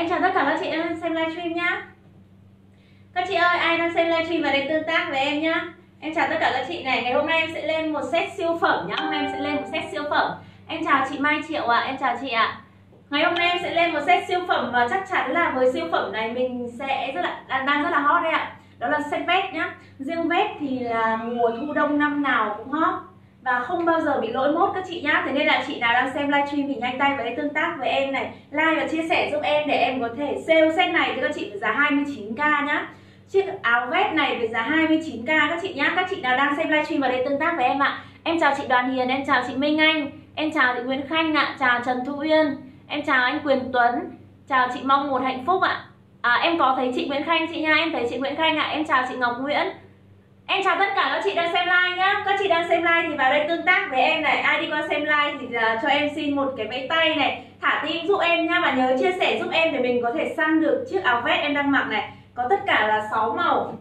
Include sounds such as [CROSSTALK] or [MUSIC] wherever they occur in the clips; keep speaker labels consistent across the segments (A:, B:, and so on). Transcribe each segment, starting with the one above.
A: Em chào tất cả các chị đang xem livestream nhá. Các chị ơi, ai đang xem livestream và đến tương tác với em nhá. Em chào tất cả các chị này. Ngày hôm nay em sẽ lên một set siêu phẩm nhá. Hôm nay em sẽ lên một set siêu phẩm. Em chào chị Mai Triệu ạ, à. em chào chị ạ. À. Ngày hôm nay em sẽ lên một set siêu phẩm Và chắc chắn là với siêu phẩm này mình sẽ rất là đang rất là hot đấy ạ. À. Đó là set vest nhá. Riêng vest thì là mùa thu đông năm nào cũng hot và không bao giờ bị lỗi mốt các chị nhá. Thế nên là chị nào đang xem livestream thì nhanh tay với tương tác với em này. Like và chia sẻ giúp em để em có thể sale set này cho các chị với giá 29k nhá. Chiếc áo vest này với giá 29k các chị nhá. Các chị nào đang xem livestream vào đây tương tác với em ạ. Em chào chị Đoàn Hiền em chào chị Minh Anh em chào chị Nguyễn Khanh ạ. Chào Trần Thu Uyên em chào anh Quyền Tuấn chào chị Mong một hạnh phúc ạ. À, em có thấy chị Nguyễn Khanh chị nha em thấy chị Nguyễn Khanh ạ. Em chào chị Ngọc Nguyễn. Em chào tất cả các chị đang xem like nhá. Các chị đang xem like thì vào đây tương tác với em này. Ai đi qua xem like thì à, cho em xin một cái vẫy tay này, Thả tim giúp em nhá. Và nhớ chia sẻ giúp em để mình có thể săn được chiếc áo vest em đang mặc này. Có tất cả là 6 màu.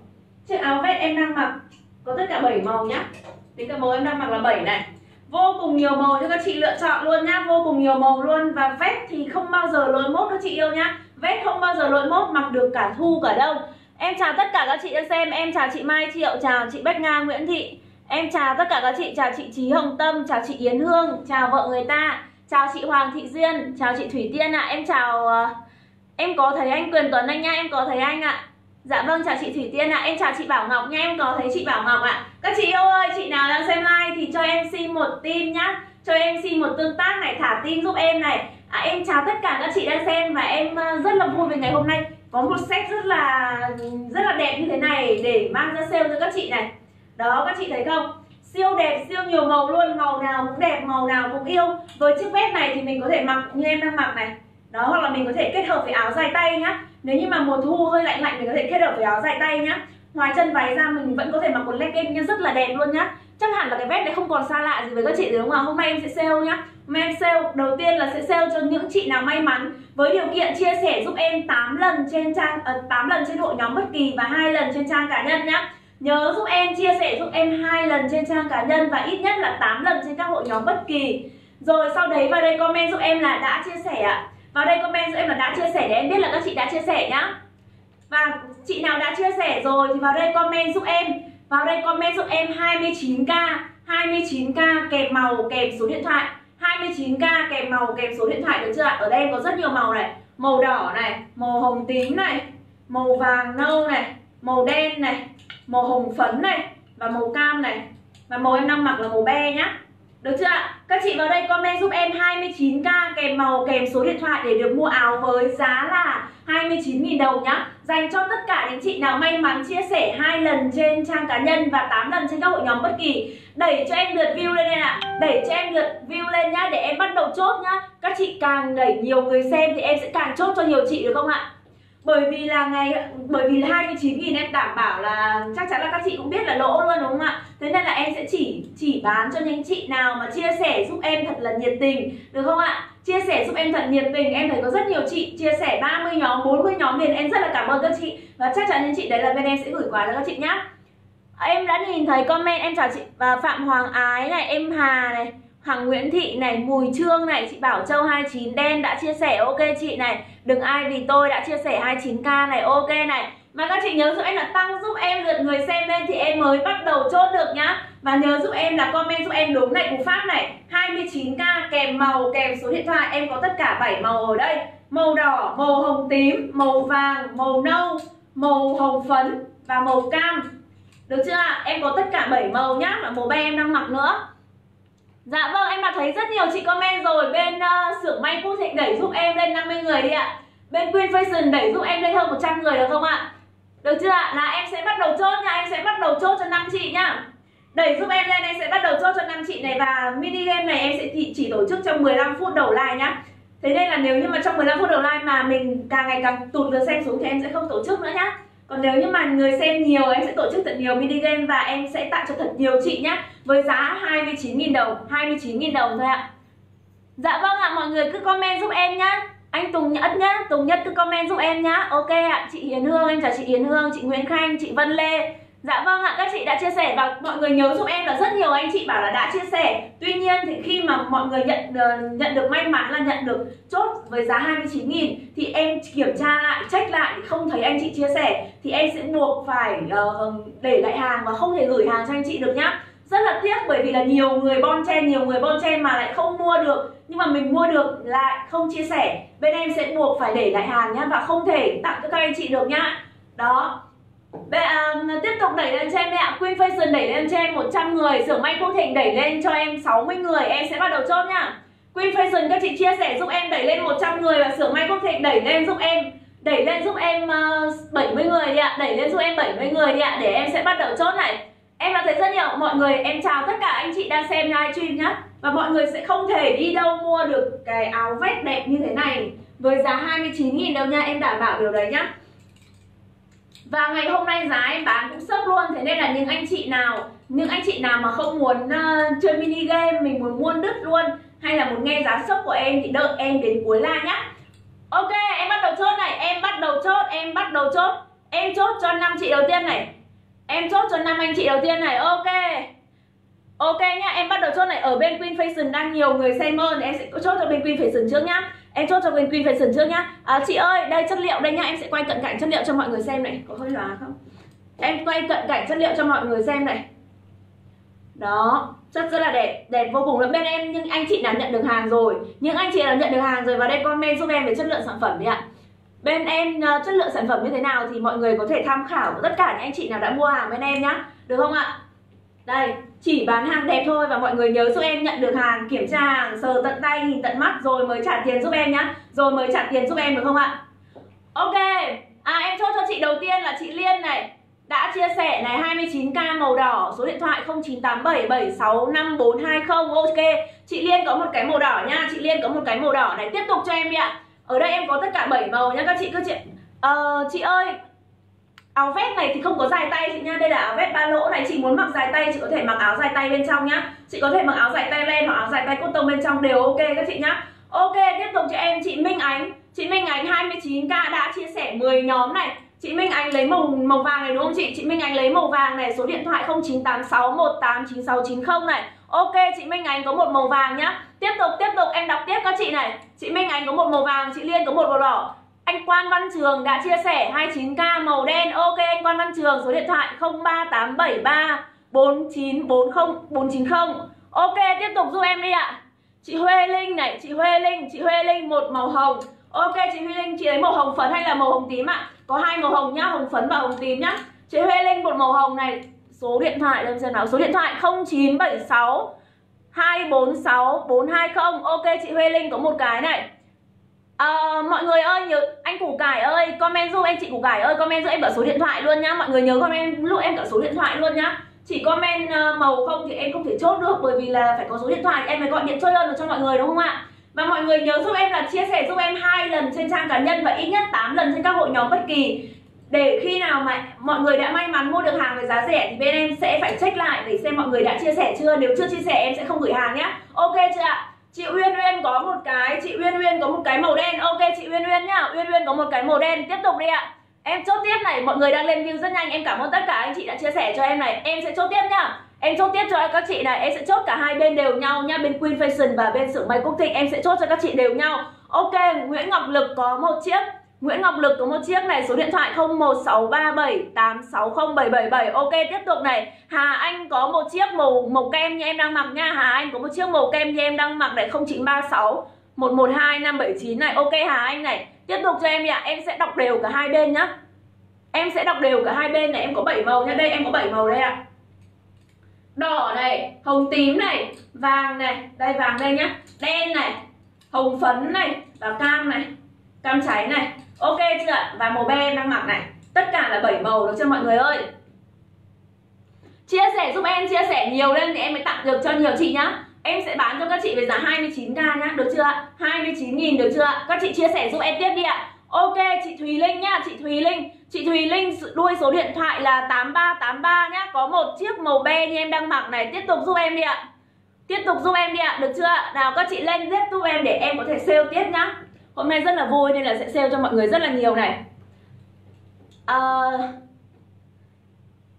A: Chiếc áo vest em đang mặc, Có tất cả 7 màu nhá. Tính cả màu em đang mặc là 7 này. Vô cùng nhiều màu cho các chị lựa chọn luôn nhá. Vô cùng nhiều màu luôn. Và vest thì không bao giờ lỗi mốt các chị yêu nhá. Vest không bao giờ lỗi mốt, mặc được cả thu cả đông. Em chào tất cả các chị đang xem, em chào chị Mai Triệu, chào chị Bách Nga Nguyễn Thị Em chào tất cả các chị, chào chị Trí Hồng Tâm, chào chị Yến Hương, chào vợ người ta Chào chị Hoàng Thị Duyên, chào chị Thủy Tiên ạ à. Em chào, ờ, em có thấy anh Quyền Tuấn Anh nha, em có thấy anh ạ à. Dạ vâng, chào chị Thủy Tiên ạ, à. em chào chị Bảo Ngọc nha, em có thấy chị Bảo Ngọc ạ à. Các chị yêu ơi, chị nào đang xem like thì cho em xin một tim nhá Cho em xin một tương tác này, thả tim giúp em này à, Em chào tất cả các chị đang xem và em ờ, rất là vui về ngày hôm nay có một set rất là rất là đẹp như thế này để mang ra sale cho các chị này. Đó, các chị thấy không? Siêu đẹp, siêu nhiều màu luôn, màu nào cũng đẹp, màu nào cũng yêu. Với chiếc vest này thì mình có thể mặc như em đang mặc này. Đó, hoặc là mình có thể kết hợp với áo dài tay nhá. Nếu như mà mùa thu hơi lạnh lạnh, mình có thể kết hợp với áo dài tay nhá. Ngoài chân váy ra, mình vẫn có thể mặc một legging rất là đẹp luôn nhá. Chắc hẳn là cái vest này không còn xa lạ gì với các chị rồi đúng không? Hôm nay em sẽ sale nhá men em sale. Đầu tiên là sẽ sale cho những chị nào may mắn. Với điều kiện chia sẻ giúp em 8 lần trên trang ờ, uh, 8 lần trên hội nhóm bất kỳ và hai lần trên trang cá nhân nhé nhớ giúp em chia sẻ giúp em hai lần trên trang cá nhân và ít nhất là 8 lần trên các hội nhóm bất kỳ. Rồi sau đấy vào đây comment giúp em là đã chia sẻ ạ. Vào đây comment giúp em là đã chia sẻ để em biết là các chị đã chia sẻ nhá. Và chị nào đã chia sẻ rồi thì vào đây comment giúp em. Vào đây comment giúp em 29k 29k kèm màu kèm số điện thoại. 29k kèm màu kèm số điện thoại được chưa ạ? Ở đây có rất nhiều màu này. Màu đỏ này, màu hồng tím này Màu vàng nâu này Màu đen này, màu hồng phấn này Và màu cam này. Và màu em đang mặc là màu be nhá. Được chưa ạ? Các chị vào đây comment giúp em 29k kèm màu, kèm số điện thoại để được mua áo với giá là 29.000 đồng nhá Dành cho tất cả những chị nào may mắn chia sẻ hai lần trên trang cá nhân và 8 lần trên các hội nhóm bất kỳ Đẩy cho em lượt view lên đây ạ Đẩy cho em lượt view lên nhá, để em bắt đầu chốt nhá Các chị càng đẩy nhiều người xem thì em sẽ càng chốt cho nhiều chị, được không ạ? Bởi vì là ngày bởi vì là 29 nghìn em đảm bảo là chắc chắn là các chị cũng biết là lỗ luôn đúng không ạ? Thế nên là em sẽ chỉ chỉ bán cho những chị nào mà chia sẻ giúp em thật là nhiệt tình được không ạ? Chia sẻ giúp em thật nhiệt tình em thấy có rất nhiều chị chia sẻ 30 nhóm 40 nhóm liền em rất là cảm ơn các chị. Và chắc chắn những chị đấy là bên em sẽ gửi quà cho các chị nhá. Em đã nhìn thấy comment em chào chị và phạm hoàng ái này em hà này Hằng Nguyễn Thị này, Mùi Trương này, chị Bảo Châu 29 đen đã chia sẻ. Ok chị này. Đừng ai vì tôi đã chia sẻ 29k này ok này. Mà các chị nhớ giúp em là tăng giúp em lượt người xem lên thì em mới bắt đầu chốt được nhá. Và nhớ giúp em là comment giúp em đúng này cú pháp này 29k kèm màu kèm số điện thoại Em có tất cả 7 màu ở đây Màu đỏ, màu hồng tím, màu vàng, màu nâu, màu hồng phấn và màu cam Được chưa ạ? Em có tất cả 7 màu nhá Và màu be em đang mặc nữa Dạ vâng em đã thấy rất nhiều chị comment rồi. Bên uh, xưởng may Quốc Thịnh đẩy giúp em lên 50 người đi ạ. Bên Queen Fashion đẩy giúp em lên hơn 100 người được không ạ? Được chưa ạ? Là em sẽ bắt đầu chốt nha Em sẽ bắt đầu chốt cho 5 chị nhá. Đẩy giúp em lên em sẽ bắt đầu chốt cho 5 chị này Và mini game này em sẽ chỉ, tổ chức trong 15 phút đầu live nhá. Thế nên là nếu như mà trong 15 phút đầu live mà mình càng ngày càng tụt lượt xem xuống thì em sẽ không tổ chức nữa nhá còn nếu như mà người xem nhiều, em sẽ tổ chức thật nhiều mini game và em sẽ tặng cho thật nhiều chị nhé với giá 29.000 đồng 29.000 đồng thôi ạ. Dạ vâng ạ, mọi người cứ comment giúp em nhá. Anh Tùng Nhất nhá, Tùng Nhất cứ comment giúp em nhá. Ok ạ, chị Hiền Hương, em chào chị Hiền Hương, chị Nguyễn Khanh, chị Vân Lê. Dạ vâng ạ, các chị đã chia sẻ và mọi người nhớ giúp em là rất nhiều anh chị bảo là đã chia sẻ. Tuy nhiên thì khi mà mọi người nhận uh, nhận được may mắn là nhận được chốt với giá 29 000 thì em kiểm tra lại, check lại không thấy anh chị chia sẻ thì em sẽ buộc phải uh, để lại hàng và không thể gửi hàng cho anh chị được nhá. Rất là tiếc bởi vì là nhiều người bon chen, nhiều người bon chen mà lại không mua được nhưng mà mình mua được lại không chia sẻ. Bên em sẽ buộc phải để lại hàng nhá và không thể tặng cho các anh chị được nhá. Đó, Bây, uh, à, tiếp tục đẩy lên cho em ạ. Queen Fashion đẩy lên cho em 100 người. Sưởng may Quốc Thịnh đẩy lên cho em 60 người. Em sẽ bắt đầu chốt nha. Queen Fashion các chị chia sẻ giúp em đẩy lên 100 người Và Sưởng may Quốc Thịnh đẩy lên giúp em Đẩy lên giúp em ờ, uh, 70 người đi ạ. Đẩy lên giúp em 70 người đi ạ Để em sẽ bắt đầu chốt này. Em đã thấy rất nhiều. Mọi người Em chào tất cả anh chị đang xem livestream nhá. Và mọi người sẽ không thể đi đâu mua được Cái áo vest đẹp như thế này Với giá 29 000 đâu nha. Em đảm bảo điều đấy nhá và ngày hôm nay giá em bán cũng sốc luôn Thế nên là những anh chị nào Những anh chị nào mà không muốn uh, chơi mini game Mình muốn mua đứt luôn Hay là muốn nghe giá sốc của em Thì đợi em đến cuối live nhá. Ok em bắt đầu chốt này Em bắt đầu chốt Em bắt đầu chốt. Em chốt cho 5 chị đầu tiên này. Em chốt cho 5 anh chị đầu tiên này Ok. Ok nhá Em bắt đầu chốt này. Ở bên Queen Fashion đang nhiều người xem hơn Em sẽ chốt cho bên Queen Fashion trước nhá em chốt cho Queen Queen Fashion trước nhá. À, chị ơi đây chất liệu đây nhá. Em sẽ quay cận cảnh chất liệu cho mọi người xem này. Có hơi lóa không? Em quay cận cảnh chất liệu cho mọi người xem này. Đó chất rất là đẹp đẹp vô cùng. Luôn bên em nhưng anh chị nào nhận được hàng rồi? Những anh chị nào nhận được hàng rồi vào đây comment giúp em về chất lượng sản phẩm đi ạ. Bên em uh, chất lượng sản phẩm như thế nào thì mọi người có thể tham khảo. Tất cả những anh chị nào đã mua hàng bên em nhá. Được không ạ? Đây chỉ bán hàng đẹp thôi và mọi người nhớ giúp em nhận được hàng kiểm tra hàng sờ tận tay nhìn tận mắt rồi mới trả tiền giúp em nhá. Rồi mới trả tiền giúp em được không ạ? Ok à em chốt cho chị đầu tiên là chị Liên này. Đã chia sẻ này 29k màu đỏ số điện thoại 0987765420 ok chị Liên có một cái màu đỏ nha chị Liên có một cái màu đỏ này. Tiếp tục cho em đi ạ. Ở đây em có tất cả 7 màu nha các chị các chị. Uh, chị ơi áo vest này thì không có dài tay chị nha đây là áo vest ba lỗ này chị muốn mặc dài tay chị có thể mặc áo dài tay bên trong nhá chị có thể mặc áo dài tay len hoặc áo dài tay cotton bên trong đều ok các chị nhá ok tiếp tục cho em chị Minh Ánh chị Minh Ánh 29k đã chia sẻ 10 nhóm này Chị Minh Ánh lấy màu màu vàng này đúng không chị? Chị Minh Ánh lấy màu vàng này, số điện thoại 0986189690 này. Ok, chị Minh Ánh có một màu vàng nhá. Tiếp tục tiếp tục em đọc tiếp các chị này. Chị Minh Ánh có một màu vàng, chị Liên có một màu đỏ. Anh Quan Văn Trường đã chia sẻ 29k màu đen. Ok anh Quan Văn Trường số điện thoại 03873 4940 490. Ok tiếp tục giúp em đi ạ. Chị Huê Linh này, chị Huê Linh, chị Huê Linh một màu hồng. Ok chị Huê Linh chị lấy màu hồng phấn hay là màu hồng tím ạ? Có hai màu hồng nhá, hồng phấn và hồng tím nhá. Chị Huê Linh một màu hồng này, số điện thoại đâu xem nào, số điện thoại 0976 246 420. Ok chị Huê Linh có một cái này. À, mọi người ơi nhớ anh củ cải ơi comment giúp em chị củ cải ơi comment giúp em cả số điện thoại luôn nhá. Mọi người nhớ comment lúc em cả số điện thoại luôn nhá. Chỉ comment uh, màu không thì em không thể chốt được bởi vì là phải có số điện thoại. Em mới gọi điện chơi ơn được cho mọi người đúng không ạ? Và mọi người nhớ giúp em là chia sẻ giúp em hai lần trên trang cá nhân và ít nhất 8 lần trên các hội nhóm bất kỳ. Để khi nào mà mọi người đã may mắn mua được hàng với giá rẻ thì bên em sẽ phải check lại để xem mọi người đã chia sẻ chưa. Nếu chưa chia sẻ em sẽ không gửi hàng nhé ok chưa ạ? Chị Uyên Uyên có một cái, chị Uyên Uyên có một cái màu đen. Ok, chị Uyên Uyên nhá. Uyên Uyên có một cái màu đen. Tiếp tục đi ạ. Em chốt tiếp này. Mọi người đang lên view rất nhanh. Em cảm ơn tất cả anh chị đã chia sẻ cho em này. Em sẽ chốt tiếp nhá. Em chốt tiếp cho các chị này. Em sẽ chốt cả hai bên đều nhau nhá. Bên Queen Fashion và bên xưởng may Quốc Thịnh em sẽ chốt cho các chị đều nhau. Ok, Nguyễn Ngọc Lực có một chiếc Nguyễn Ngọc Lực có một chiếc này, số điện thoại 01637860777 Ok, tiếp tục này. Hà Anh có một chiếc màu màu kem như em đang mặc nha. Hà Anh có một chiếc màu kem như em đang mặc này 0936 112579 này. Ok, Hà Anh này. Tiếp tục cho em ạ Em sẽ đọc đều cả hai bên nhá. Em sẽ đọc đều cả hai bên này, Em có 7 màu nha. Đây, em có 7 màu đây ạ. Đỏ này, Hồng tím này, Vàng này. Đây, vàng đây nhá. Đen này, Hồng phấn này Và cam này, Cam cháy này. Ok chưa ạ? Và màu be em đang mặc này. Tất cả là 7 màu được chưa mọi người ơi? Chia sẻ giúp em Chia sẻ nhiều lên thì em mới tặng được cho nhiều chị nhá. Em sẽ bán cho các chị với giá 29k nhá. Được chưa ạ? 29.000 được chưa ạ? Các chị chia sẻ giúp em tiếp đi ạ. Ok, chị Thùy Linh nhá, Chị Thùy Linh. Chị Thùy Linh đuôi số điện thoại là 8383 nhá. Có một chiếc màu be như em đang mặc này, Tiếp tục giúp em đi ạ. Tiếp tục giúp em đi ạ, Được chưa ạ? Nào các chị lên tiếp giúp em để em có thể sale tiếp nhá. Hôm nay rất là vui nên là sẽ sale cho mọi người rất là nhiều này. À,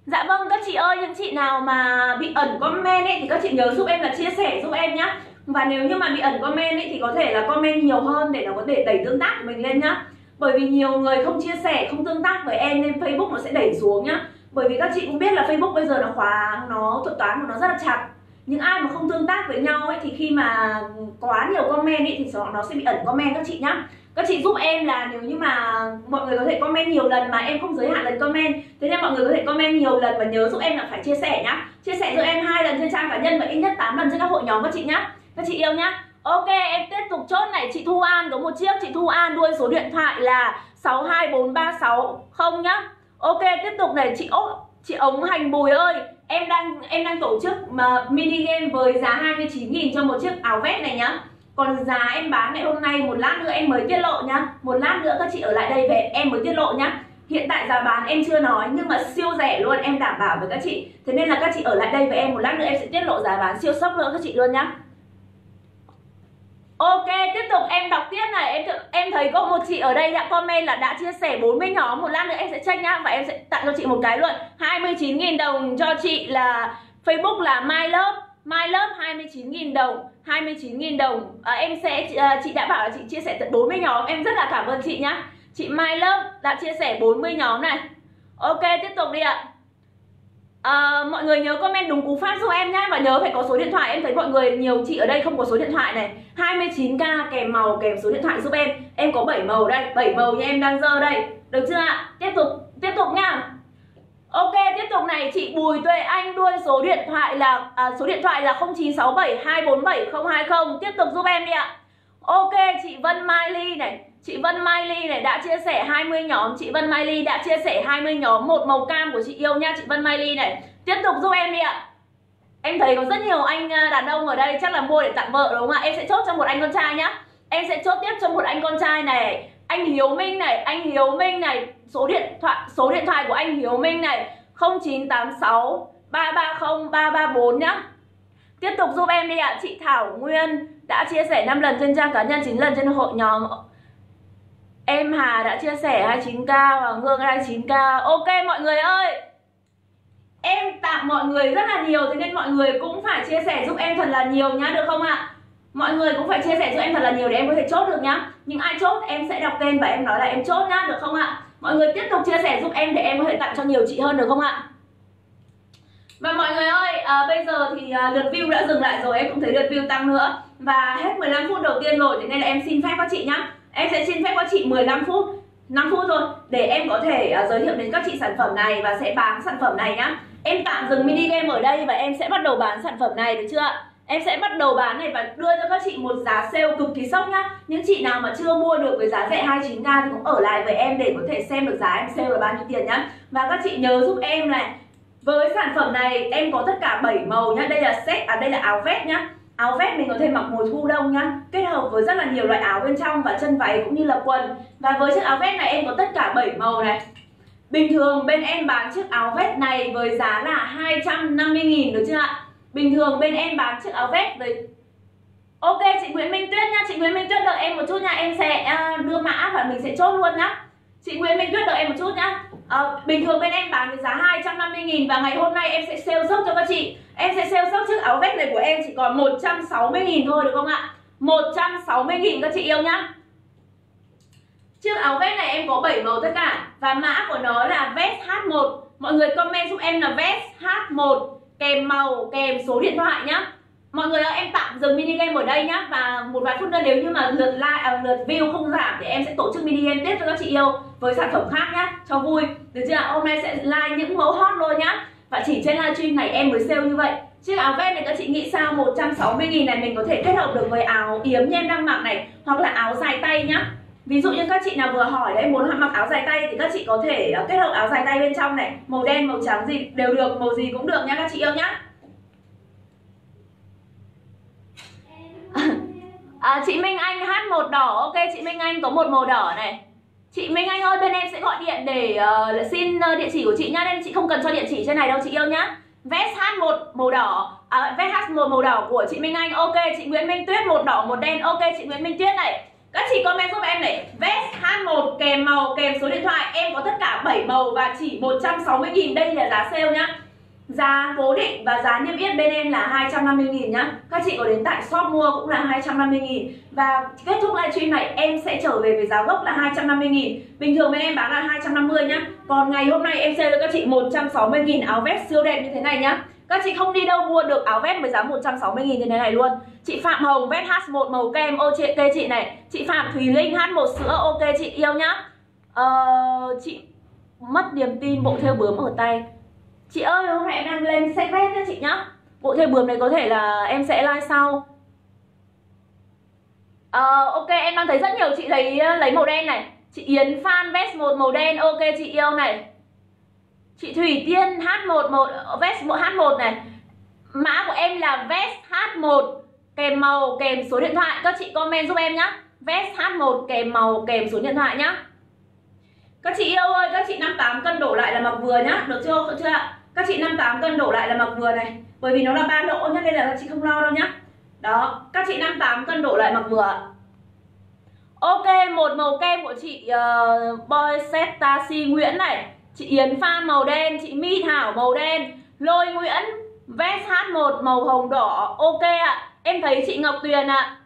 A: Dạ vâng các chị ơi, những chị nào mà bị ẩn comment ấy thì các chị nhớ giúp em là chia sẻ giúp em nhá. Và nếu như mà bị ẩn comment ấy thì có thể là comment nhiều hơn để nó có thể đẩy tương tác của mình lên nhá. Bởi vì nhiều người không chia sẻ, không tương tác với em nên Facebook nó sẽ đẩy xuống nhá. Bởi vì các chị cũng biết là Facebook bây giờ nó khóa, nó thuật toán của nó rất là chặt những ai mà không tương tác với nhau ấy, thì khi mà quá nhiều comment ấy, thì nó sẽ bị ẩn comment các chị nhá. Các chị giúp em là nếu như mà mọi người có thể comment nhiều lần mà em không giới hạn lần comment, thế nên mọi người có thể comment nhiều lần và nhớ giúp em là phải chia sẻ nhá. Chia sẻ giúp em hai lần trên trang cá nhân và ít nhất 8 lần trên các hội nhóm các chị nhá. Các chị yêu nhá. Ok, em tiếp tục chốt này. Chị Thu An, có một chiếc. Chị Thu An đuôi số điện thoại là 624360 nhá. Ok, tiếp tục này. Chị ốp chị ống hành bùi ơi, em đang em đang tổ chức mà mini game với giá 29.000 cho một chiếc áo vest này nhá. Còn giá em bán ngày hôm nay một lát nữa em mới tiết lộ nhá. Một lát nữa các chị ở lại đây về em mới tiết lộ nhá. Hiện tại giá bán em chưa nói nhưng mà siêu rẻ luôn, em đảm bảo với các chị. Thế nên là các chị ở lại đây với em một lát nữa em sẽ tiết lộ giá bán siêu sốc nữa các chị luôn nhá. Ok, tiếp tục em đọc tiếp này. Em em thấy có một chị ở đây đã comment là đã chia sẻ 40 nhóm. Một lát nữa em sẽ check nhá Và em sẽ tặng cho chị một cái luôn. 29.000 đồng cho chị là Facebook là My Love. My Love 29.000 đồng. 29.000 đồng. À, Em sẽ à, chị đã bảo là chị chia sẻ tận 40 nhóm. Em rất là cảm ơn chị nhá. Chị My Love đã chia sẻ 40 nhóm này. Ok tiếp tục đi ạ à, Mọi người nhớ comment đúng cú pháp giúp em nhé Và nhớ phải có số điện thoại. Em thấy mọi người nhiều chị ở đây không có số điện thoại này. 29k kèm màu kèm số điện thoại giúp em. Em có 7 màu đây. 7 màu như em đang dơ đây. Được chưa ạ? Tiếp tục tiếp tục nha Ok tiếp tục này. Chị Bùi Tuệ Anh đuôi số điện thoại là à, số điện thoại là 0967 247 020 tiếp tục giúp em đi ạ. Ok chị Vân Mai Ly này, chị Vân Mai Ly này đã chia sẻ 20 nhóm, chị Vân Mai Ly đã chia sẻ 20 nhóm một màu cam của chị yêu nha chị Vân Mai Ly này. Tiếp tục giúp em đi ạ. Em thấy có rất nhiều anh à, đàn ông ở đây chắc là mua để tặng vợ đúng không ạ? Em sẽ chốt cho một anh con trai nhá. Em sẽ chốt tiếp cho một anh con trai này anh Hiếu Minh này, anh Hiếu Minh này, số điện thoại số điện thoại của anh Hiếu Minh này 0986 330 334 nhá. Tiếp tục giúp em đi ạ, chị Thảo Nguyên đã chia sẻ 5 lần trên trang cá nhân, 9 lần trên hội nhóm. Em Hà đã chia sẻ 29k, Hoàng Hương 29k. Ok mọi người ơi. Em tặng mọi người rất là nhiều thế nên mọi người cũng phải chia sẻ giúp em thật là nhiều nhá được không ạ? mọi người cũng phải chia sẻ giúp em thật là nhiều để em có thể chốt được nhá nhưng ai chốt em sẽ đọc tên và em nói là em chốt nhá được không ạ mọi người tiếp tục chia sẻ giúp em để em có thể tặng cho nhiều chị hơn được không ạ và mọi người ơi, à, bây giờ thì à, lượt view đã dừng lại rồi, em cũng thấy lượt view tăng nữa Và hết 15 phút đầu tiên rồi, thế nên là em xin phép các chị nhá Em sẽ xin phép các chị 15 phút 5 phút thôi để em có thể uh, giới thiệu đến các chị sản phẩm này và sẽ bán sản phẩm này nhá. Em tạm dừng mini game ở đây và em sẽ bắt đầu bán sản phẩm này được chưa ạ? Em sẽ bắt đầu bán này và đưa cho các chị một giá sale cực kỳ sốc nhá. Những chị nào mà chưa mua được với giá rẻ 29k thì cũng ở lại với em để có thể xem được giá em sale là bao nhiêu tiền nhá. Và các chị nhớ giúp em này Với sản phẩm này em có tất cả 7 màu nhá. Đây là set, à đây là áo vest nhá. Áo vest mình có thể mặc mùa thu đông nhá. Kết hợp với rất là nhiều loại áo bên trong và chân váy cũng như là quần. Và với chiếc áo vest này em có tất cả 7 màu này. Bình thường bên em bán chiếc áo vest này với giá là 250.000 được chưa ạ? Bình thường bên em bán chiếc áo vest với Ok, chị Nguyễn Minh Tuyết nha Chị Nguyễn Minh Tuyết đợi em một chút nha. Em sẽ à, đưa mã và mình sẽ chốt luôn nhá. Chị Nguyễn Minh Tuyết đợi em một chút nhá. À, Bình thường bên em bán với giá 250 nghìn Và ngày hôm nay em sẽ sale dốc cho các chị. Em sẽ sale dốc chiếc áo vest này của em chỉ còn 160 nghìn thôi được không ạ? 160 nghìn các chị yêu nhá. Chiếc áo vest này em có 7 màu tất cả Và mã của nó là vest H1 Mọi người comment giúp em là vest H1 kèm màu kèm số điện thoại nhá mọi người ơi em tạm dừng mini game ở đây nhá. Và một vài phút nữa nếu như mà lượt like à, lượt view không giảm thì em sẽ tổ chức mini game tiếp cho các chị yêu với sản phẩm khác nhá cho vui. Được chưa hôm nay sẽ like những mẫu hot luôn nhá. Và chỉ trên livestream này em mới sale như vậy. Chiếc áo vest này các chị nghĩ sao? 160 nghìn này mình có thể kết hợp được với áo yếm như em đang mặc này hoặc là áo dài tay nhá. Ví dụ như các chị nào vừa hỏi đấy muốn mặc áo dài tay thì các chị có thể à, kết hợp áo dài tay bên trong này. Màu đen màu trắng gì đều được màu gì cũng được nhá các chị yêu nhá. À, chị Minh Anh hát một đỏ ok chị Minh Anh có một màu đỏ này. Chị Minh Anh ơi bên em sẽ gọi điện để uh, xin uh, địa chỉ của chị nhá nên chị không cần cho địa chỉ trên này đâu chị yêu nhá. Vest H1 màu đỏ à, vest H1 màu đỏ của chị Minh Anh ok chị Nguyễn Minh Tuyết một đỏ một đen ok chị Nguyễn Minh Tuyết này. Các chị comment giúp em này. Vest H1 kèm màu kèm số điện thoại em có tất cả 7 màu và chỉ 160 000 đây là giá sale nhá. Giá cố định và giá niêm yết bên em là 250 000 nhá. Các chị có đến tại shop mua cũng là 250 000 Và kết thúc livestream này em sẽ trở về với giá gốc là 250 000 Bình thường bên em bán là 250 nhá. Còn ngày hôm nay em sale cho các chị 160 000 áo vest siêu đẹp như thế này nhá. Các chị không đi đâu mua được áo vest với giá 160 000 như thế này luôn. Chị Phạm Hồng vest H1 màu kem ok chị này. Chị Phạm Thùy Linh H1 sữa ok chị yêu nhá. Ờ, Chị mất niềm tin bộ thêu bướm ở tay. Chị ơi hôm nay em đang lên set vest nha chị nhá. Bộ thêu bướm này có thể là em sẽ like sau. Ờ, Ok em đang thấy rất nhiều chị lấy ờ, lấy màu đen này. Chị Yến fan vest một màu đen ok chị yêu này. Chị Thủy Tiên H1 màu ờ, vest H1 này. Mã của em là vest H1 kèm màu kèm số điện thoại. Các chị comment giúp em nhá. Vest H1 kèm màu kèm số điện thoại nhá. Các chị yêu ơi, các chị 58 cân đổ lại là mặc vừa nhá. Được chưa? Được chưa ạ? Các chị 58 cân đổ lại là mặc vừa này Bởi vì nó là ba lỗ nhá nên là các chị không lo đâu nhá Đó, các chị 58 cân đổ lại mặc vừa Ok, một màu kem của chị uh, Boy Setasi Nguyễn này Chị Yến pha màu đen, chị My Thảo màu đen Lôi Nguyễn Vest H1 màu hồng đỏ Ok ạ à. Em thấy chị Ngọc Tuyền ạ à.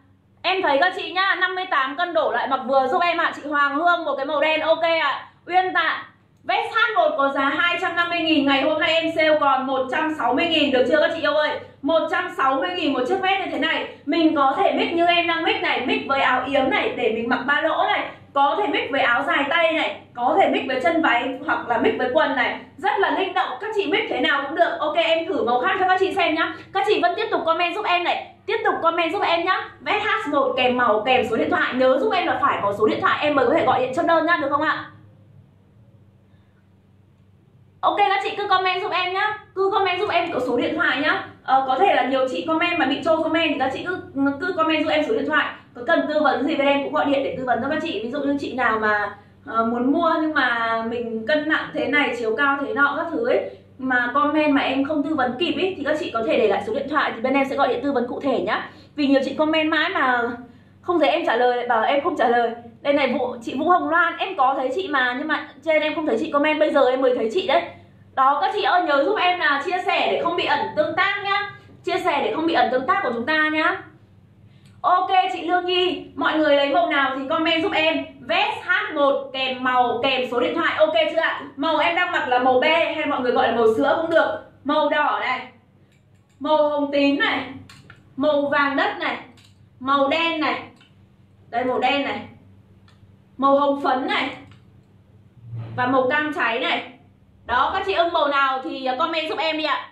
A: Em thấy các chị nhá 58 cân đổ lại mặc vừa giúp em ạ à. Chị Hoàng Hương một cái màu đen ok ạ à. Uyên Tạ Vest H1 có giá 250.000 Ngày hôm nay em sale còn 160.000 Được chưa các chị yêu ơi? 160.000 một chiếc vest như thế này. Mình có thể mix như em đang mix này, Mix với áo yếm này để mình mặc ba lỗ này. Có thể mix với áo dài tay này, có thể mix với chân váy hoặc là mix với quần này. Rất là linh động, các chị mix thế nào cũng được. Ok, em thử màu khác cho các chị xem nhá. Các chị vẫn tiếp tục comment giúp em này. Tiếp tục comment giúp em nhá. Vest h1 kèm màu kèm số điện thoại, nhớ giúp em là phải có số điện thoại, em mới có thể gọi điện cho đơn nhá, được không ạ? Ok các chị cứ comment giúp em nhá. Cứ comment giúp em có số điện thoại nhá. Ờ, có thể là nhiều chị comment mà bị trôi comment thì các chị cứ cứ comment giúp em số điện thoại. Có cần tư vấn gì bên em cũng gọi điện để tư vấn cho các chị. Ví dụ như chị nào mà uh, muốn mua nhưng mà mình cân nặng thế này chiều cao thế nọ các thứ ấy mà comment mà em không tư vấn kịp ấy thì các chị có thể để lại số điện thoại thì bên em sẽ gọi điện tư vấn cụ thể nhá. Vì nhiều chị comment mãi mà không thấy em trả lời lại bảo em không trả lời. Đây này vụ chị Vũ Hồng Loan, em có thấy chị mà, nhưng mà trên em không thấy chị comment, bây giờ em mới thấy chị đấy. Đó, các chị ơi, nhớ giúp em là chia sẻ để không bị ẩn tương tác nhá. Chia sẻ để không bị ẩn tương tác của chúng ta nhá. Ok, chị Lương Nhi, Mọi người lấy màu nào thì comment giúp em. Vest H1 kèm màu, kèm số điện thoại. Ok chưa ạ? Màu em đang mặc là màu be hay mọi người gọi là màu sữa cũng được. Màu đỏ này, Màu hồng tím này, Màu vàng đất này, Màu đen này đây, màu đen này. Màu hồng phấn này. Và màu cam cháy này. Đó, các chị ưng màu nào thì comment giúp em đi ạ.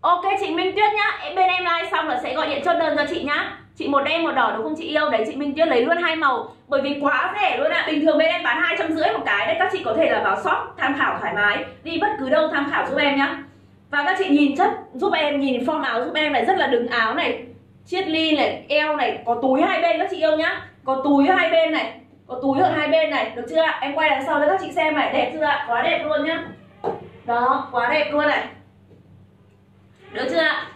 A: Ok, chị Minh Tuyết nhá. Bên em like xong là sẽ gọi điện chốt đơn cho chị nhá. Chị một đen, một đỏ đúng không chị yêu? Đấy, chị Minh Tuyết lấy luôn hai màu. Bởi vì quá rẻ luôn ạ. À. Bình thường bên em bán hai trăm rưỡi một cái Đấy, các chị có thể là vào shop tham khảo thoải mái. Đi bất cứ đâu tham khảo giúp em nhá. Và các chị nhìn chất giúp em, Nhìn form áo giúp em này rất là đứng áo này. Chiết ly này, eo này Có túi hai bên các chị yêu nhá. Có túi hai bên này Có túi ở hai bên này Được chưa ạ? Em quay đằng sau cho các chị xem này Đẹp chưa ạ? Quá đẹp luôn nhá. Đó quá đẹp luôn này. Được chưa ạ?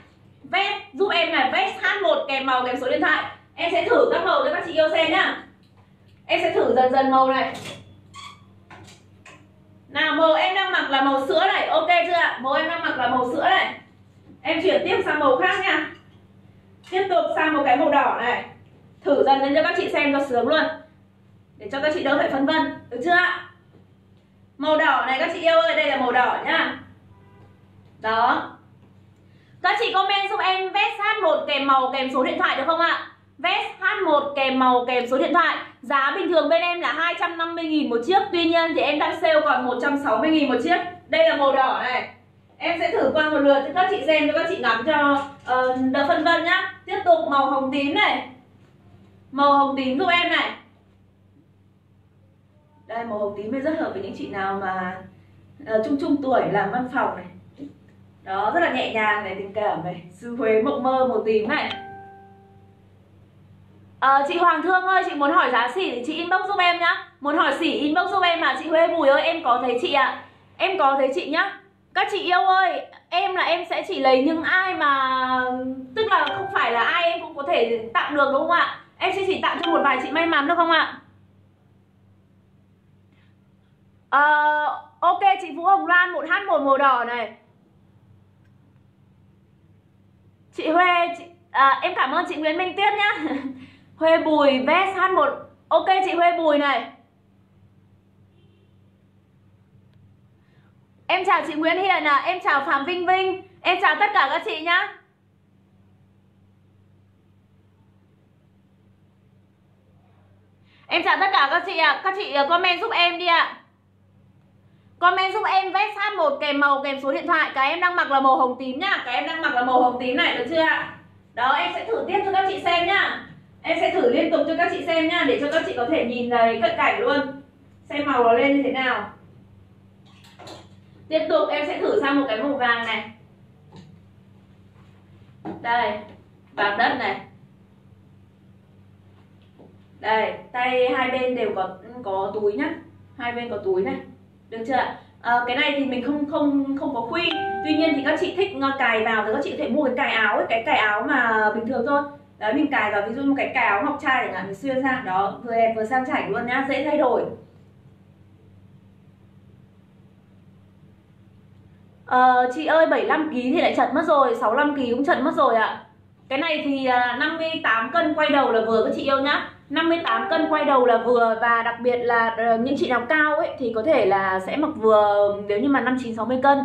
A: Vest giúp em này vest H1 kèm màu kèm số điện thoại. Em sẽ thử các màu cho các chị yêu xem nhá. Em sẽ thử dần dần màu này. Nào màu em đang mặc là màu sữa này. Ok chưa ạ? Màu em đang mặc là màu sữa này. Em chuyển tiếp sang màu khác nha tiếp tục sang một cái màu đỏ này. Thử dần lên cho các chị xem cho sướng luôn. Để cho các chị đỡ phải phân vân, được chưa ạ? Màu đỏ này các chị yêu ơi, đây là màu đỏ nhá. Đó. Các chị comment giúp em vest H1 kèm màu kèm số điện thoại được không ạ? Vest H1 kèm màu kèm số điện thoại. Giá bình thường bên em là 250.000 một chiếc, Tuy nhiên thì em đang sale còn 160.000 một chiếc. Đây là màu đỏ này. Em sẽ thử qua một lượt cho các chị xem cho các chị nắm cho uh, đỡ phân vân nhá. Tiếp tục màu hồng tím này. Màu hồng tím giúp em này. Đây màu hồng tím này rất hợp với những chị nào mà uh, trung trung tuổi làm văn phòng này. Đó rất là nhẹ nhàng này tình cảm này. Sư huế mộng mơ màu tím này. À, chị hoàng thương ơi chị muốn hỏi giá xỉ thì chị inbox giúp em nhá. Muốn hỏi xỉ inbox giúp em mà. Chị huế bùi ơi em có thấy chị ạ? À. em có thấy chị nhá các chị yêu ơi em là em sẽ chỉ lấy những ai mà tức là không phải là ai em cũng có thể tặng được đúng không ạ? Em sẽ chỉ tặng cho một vài chị may mắn được không ạ? Uh, ok chị Vũ Hồng Loan một h một màu đỏ này. Chị Huê chị, à, em cảm ơn chị Nguyễn Minh Tuyết nhá. [LAUGHS] Huê Bùi vest H1 ok chị Huê Bùi này. Em chào chị Nguyễn Hiền à, em chào Phạm Vinh Vinh. Em chào tất cả các chị nhá. Em chào tất cả các chị ạ. À. Các chị ờ, comment giúp em đi ạ. À. Comment giúp em vest sát một kèm màu kèm số điện thoại. Cái em đang mặc là màu hồng tím nhá. Cái em đang mặc là màu hồng tím này được chưa ạ? Đó em sẽ thử tiếp cho các chị xem nhá. Em sẽ thử liên tục cho các chị xem nhá Để cho các chị có thể nhìn thấy cận cảnh luôn. Xem màu nó lên như thế nào. Tiếp tục em sẽ thử sang một cái màu vàng này. Đây Vàng đất này. Đây Tay hai bên đều có có túi nhá. Hai bên có túi này. Được chưa ạ? À, Cái này thì mình không không không có khuy Tuy nhiên thì các chị thích cài vào thì các chị có thể mua cái cài áo ấy, Cái cài áo mà bình thường thôi. Đấy mình cài vào ví dụ một cái cài áo ngọc trai chẳng hạn mình xuyên ra Đó vừa đẹp vừa sang chảnh luôn nhá Dễ thay đổi. Ờ, chị ơi 75 kg thì lại chật mất rồi 65 kg cũng chật mất rồi ạ À. Cái này thì à, 58 cân quay đầu là vừa các chị yêu nhá 58 cân quay đầu là vừa và đặc biệt là ờ, những chị nào cao ấy thì có thể là sẽ mặc vừa nếu như mà 59 60 cân.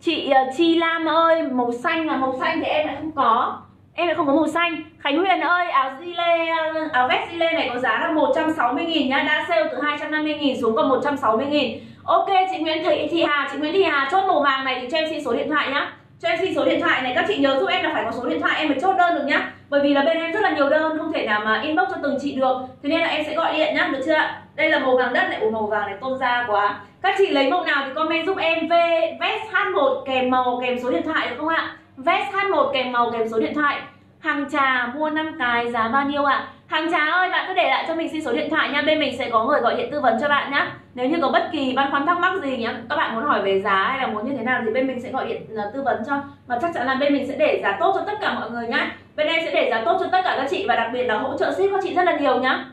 A: Chị ờ, Chi Lam ơi, màu xanh là màu xanh thì em lại không có. Em lại không có màu xanh. Khánh Huyền ơi, áo Zile áo vest Zile này có giá là 160 000 nhá, đã sale từ 250 000 xuống còn 160 000 Ok chị Nguyễn Thị Thị Hà, chị Nguyễn Thị Hà chốt màu vàng này thì cho em xin số điện thoại nhá. Cho em xin số điện thoại này các chị nhớ giúp em là phải có số điện thoại em mới chốt đơn được nhá. Bởi vì là bên em rất là nhiều đơn không thể nào mà inbox cho từng chị được. Thế nên là em sẽ gọi điện nhá, được chưa ạ? Đây là màu vàng đất này, ủa màu vàng này tôn da quá. Các chị lấy màu nào thì comment giúp em V vest H1 kèm màu kèm số điện thoại được không ạ? Vest H1 kèm màu kèm số điện thoại. Hàng trà mua 5 cái giá bao nhiêu ạ? À? Hàng trà ơi, bạn cứ để lại cho mình xin số điện thoại nha. Bên mình sẽ có người gọi điện tư vấn cho bạn nhá. Nếu như có bất kỳ băn khoăn thắc mắc gì nhá, Các bạn muốn hỏi về giá hay là muốn như thế nào Thì bên mình sẽ gọi điện ờ, tư vấn cho. Và chắc chắn là bên mình sẽ để giá tốt cho tất cả mọi người nhá. Bên em sẽ để giá tốt cho tất cả các chị Và đặc biệt là hỗ trợ ship các chị rất là nhiều nhá.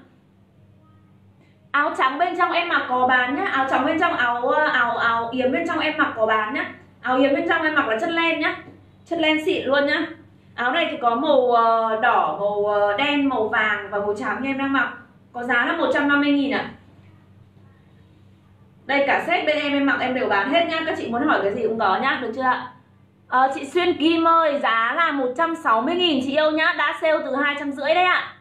A: Áo trắng bên trong em mặc có bán nhá. Áo trắng bên trong, áo ờ, áo áo yếm bên trong em mặc có bán nhá. Áo yếm bên trong em mặc là chất len nhá. Chất len xịn luôn nhá áo này thì có màu ờ, đỏ màu ờ, đen màu vàng và màu trắng như em đang mặc có giá là 150 nghìn ạ. À. đây cả set bên em em mặc em đều bán hết nhá. Các chị muốn hỏi cái gì cũng có nhá được chưa ạ? À, chị Xuyên Kim ơi giá là 160 nghìn chị yêu nhá. Đã sale từ hai trăm rưỡi đấy ạ.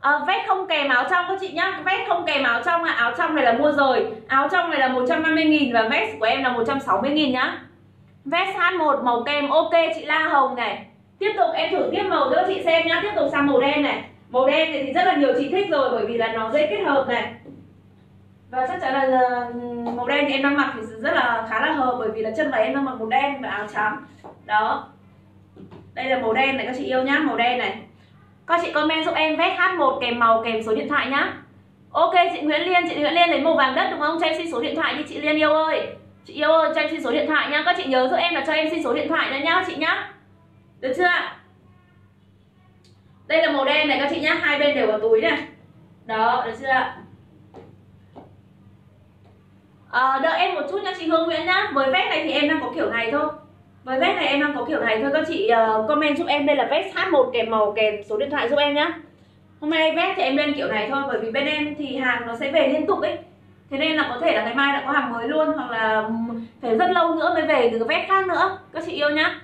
A: À, vest không kèm áo trong các chị nhá. Vest không kèm áo trong ạ. Áo trong này là mua rồi. Áo trong này là 150 nghìn và vest của em là 160 nghìn nhá. Vest H1 màu kem ok chị La Hồng này tiếp tục em thử tiếp màu cho các chị xem nhá. Tiếp tục sang màu đen này. Màu đen này thì rất là nhiều chị thích rồi bởi vì là nó dễ kết hợp này. Và chắc chắn là màu đen thì em đang mặc thì rất là khá là hợp bởi vì là chân váy em đang mặc màu đen và áo trắng. Đó. Đây là màu đen này các chị yêu nhá màu đen này. Các chị comment giúp em vét H1 kèm màu kèm số điện thoại nhá. Ok chị Nguyễn Liên, chị Nguyễn Liên lấy màu vàng đất đúng không? Cho em xin số điện thoại đi chị Liên yêu ơi. Chị yêu ơi, cho em xin số điện thoại nhá. Các chị nhớ giúp em là cho em xin số điện thoại nữa nhá chị nhá được chưa? Đây là màu đen này các chị nhá. Hai bên đều có túi này. Đó được chưa? À, đợi em một chút nha chị Hương Nguyễn nhá. Với vest này thì em đang có kiểu này thôi. Với vest này em đang có kiểu này thôi. Các chị uh, comment giúp em. Đây là vest H1 kèm màu kèm số điện thoại giúp em nhá. Hôm nay vest thì em lên kiểu này thôi bởi vì bên em thì hàng nó sẽ về liên tục ấy. Thế nên là có thể là ngày mai đã có hàng mới luôn hoặc là phải rất lâu nữa mới về từ vest khác nữa. Các chị yêu nhá.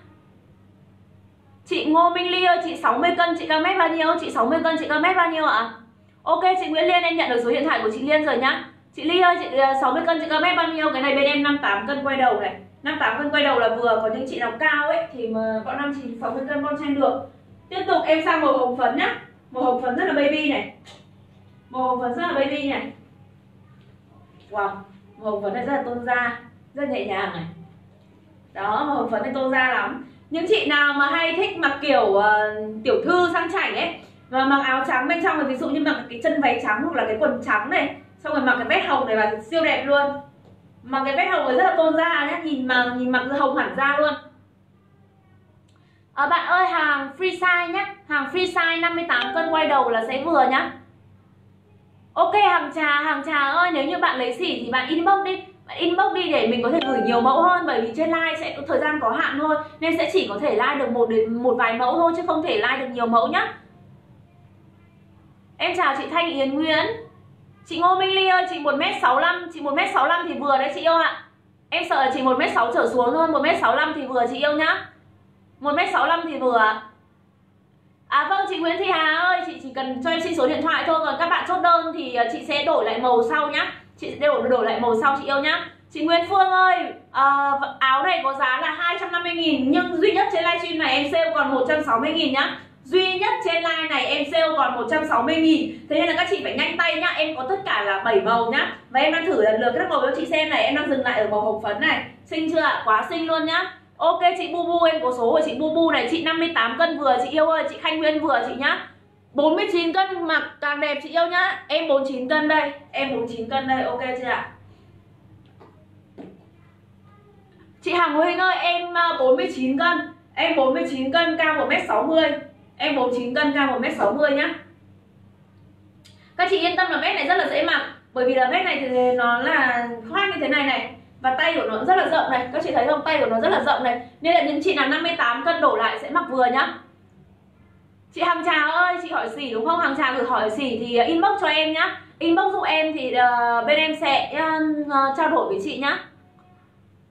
A: Chị Ngô Minh Ly ơi, chị 60 cân, chị cao mét bao nhiêu? Chị 60 cân, chị cao mét bao nhiêu ạ? Ok, chị Nguyễn Liên em nhận được số điện thoại của chị Liên rồi nhá. Chị Ly ơi, chị à, 60 cân, chị cao mét bao nhiêu? Cái này bên em 58 cân quay đầu này. 58 cân quay đầu là vừa, có những chị nào cao ấy thì mà bọn năm chị 60 cân con trên được. Tiếp tục em sang màu hồng phấn nhá. Màu hồng phấn rất là baby này. Màu hồng phấn rất là baby này. Wow, màu hồng phấn này rất là tôn da, rất nhẹ nhàng này. Đó, màu hồng phấn này tôn da lắm những chị nào mà hay thích mặc kiểu uh, tiểu thư sang chảnh ấy và mặc áo trắng bên trong ví dụ như mặc cái chân váy trắng hoặc là cái quần trắng này xong rồi mặc cái vest hồng này vào siêu đẹp luôn. Mặc cái vest hồng này rất là tôn da nhá nhìn mà nhìn mặc hồng hẳn da luôn. À, bạn ơi hàng free size nhé hàng free size 58 cân quay đầu là sẽ vừa nhá. Ok hàng trà hàng trà ơi nếu như bạn lấy xỉ thì bạn inbox đi bạn inbox đi để mình có thể gửi nhiều mẫu hơn, bởi vì trên like sẽ có thời gian có hạn thôi, nên sẽ chỉ có thể like được một đến một vài mẫu thôi, chứ không thể like được nhiều mẫu nhá. Em chào chị Thanh Yến Nguyễn. Chị Ngô Minh Ly ơi, chị 1m65 chị 1m65 thì vừa đấy chị yêu ạ. Em sợ là chị 1m6 trở xuống thôi 1m65 thì vừa chị yêu nhá. 1m65 thì vừa À vâng chị Nguyễn Thị Hà ơi, Chị chỉ cần cho em xin số điện thoại thôi, Còn các bạn chốt đơn thì ờ, chị sẽ đổi lại màu sau nhá. Chị sẽ đổi, đổi lại màu sau chị yêu nhá. Chị Nguyễn Phương ơi à, Áo này có giá là 250.000 Nhưng duy nhất trên livestream này em sale còn 160.000 nhá. Duy nhất trên live này em sale còn 160.000 Thế nên là các chị phải nhanh tay nhá Em có tất cả là 7 màu nhá. Và em đang thử lần lượt các màu cho chị xem này Em đang dừng lại ở màu hồng phấn này. Xinh chưa ạ? Quá xinh luôn nhá. Ok chị Bu Bu em có số của chị Bu Bu này Chị 58 cân vừa chị yêu ơi Chị Khanh Nguyên vừa chị nhá. 49 cân mặc càng đẹp, chị yêu nhá. Em 49 cân đây, Em 49 cân đây, ok chưa ạ? Chị Hằng Huỳnh ơi, em à, 49 cân. Em 49 cân cao 1m60 Em 49 cân cao 1m60 nhá. Các chị yên tâm là vest này rất là dễ mặc, Bởi vì là vest này thì nó là khoác như thế này này, và tay của nó rất là rộng này. Các chị thấy không? Tay của nó rất là rộng này. Nên là những chị nào 58 cân đổ lại sẽ mặc vừa nhá chị hàng Trà ơi chị hỏi gì đúng không? Hàng Trà gửi hỏi gì thì uh, inbox cho em nhá. Inbox giúp em thì uh, bên em sẽ um, uh, trao đổi với chị nhá.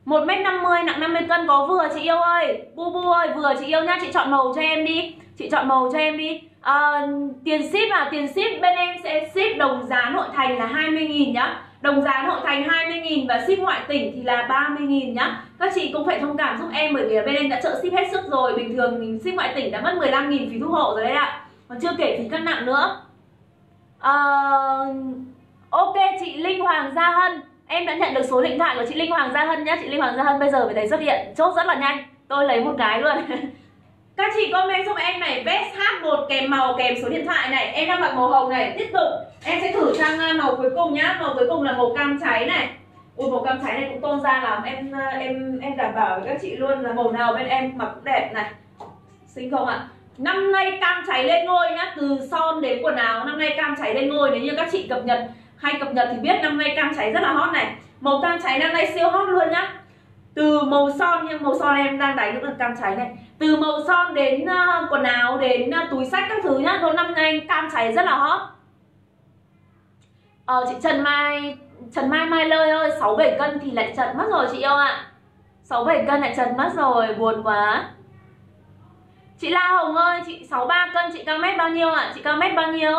A: 1m50 nặng 50 cân có vừa chị yêu ơi. Bu Bu ơi vừa chị yêu nhá. Chị chọn màu cho em đi. Chị chọn màu cho em đi. Uh, Tiền ship à? Tiền ship bên em sẽ ship đồng giá nội thành là 20.000 nhá. Đồng giá nội thành 20.000 và ship ngoại tỉnh thì là 30.000 nhá. Các chị cũng phải thông cảm giúp em bởi vì bên em đã trợ ship hết sức rồi. Bình thường mình ship ngoại tỉnh đã mất 15.000 phí thu hộ rồi đấy ạ. Còn chưa kể phí cân nặng nữa. À, Ok chị Linh Hoàng Gia Hân. Em đã nhận được số điện thoại của chị Linh Hoàng Gia Hân nhá. Chị Linh Hoàng Gia Hân bây giờ mới thấy xuất hiện. Chốt rất là nhanh. Tôi lấy một cái luôn. [LAUGHS] Các chị comment giúp em này, Vest H1 kèm màu kèm số điện thoại này. Em đang mặc màu hồng này. Tiếp tục. Em sẽ thử sang à, màu cuối cùng nhá. Màu cuối cùng là màu cam cháy này. Ui, màu cam cháy này cũng tôn ra làm Em à, em em đảm bảo với các chị luôn là màu nào bên em mặc cũng đẹp này. Xinh không ạ? Năm nay cam cháy lên ngôi nhá. Từ son đến quần áo, Năm nay cam cháy lên ngôi. Nếu như các chị cập nhật, hay cập nhật thì biết năm nay cam cháy rất là hot này. Màu cam cháy năm nay siêu hot luôn nhá từ màu son nhưng màu son em đang đánh cũng là cam cháy này từ màu son đến uh, quần áo đến uh, túi sách các thứ nhá đầu năm nay cam cháy rất là hot ờ chị Trần Mai Trần Mai Mai Lơi ơi 6 7 cân thì lại chật mất rồi chị yêu ạ à. 6 7 cân lại chật mất rồi buồn quá Chị La Hồng ơi chị 63 cân chị cao mét bao nhiêu ạ à? chị cao mét bao nhiêu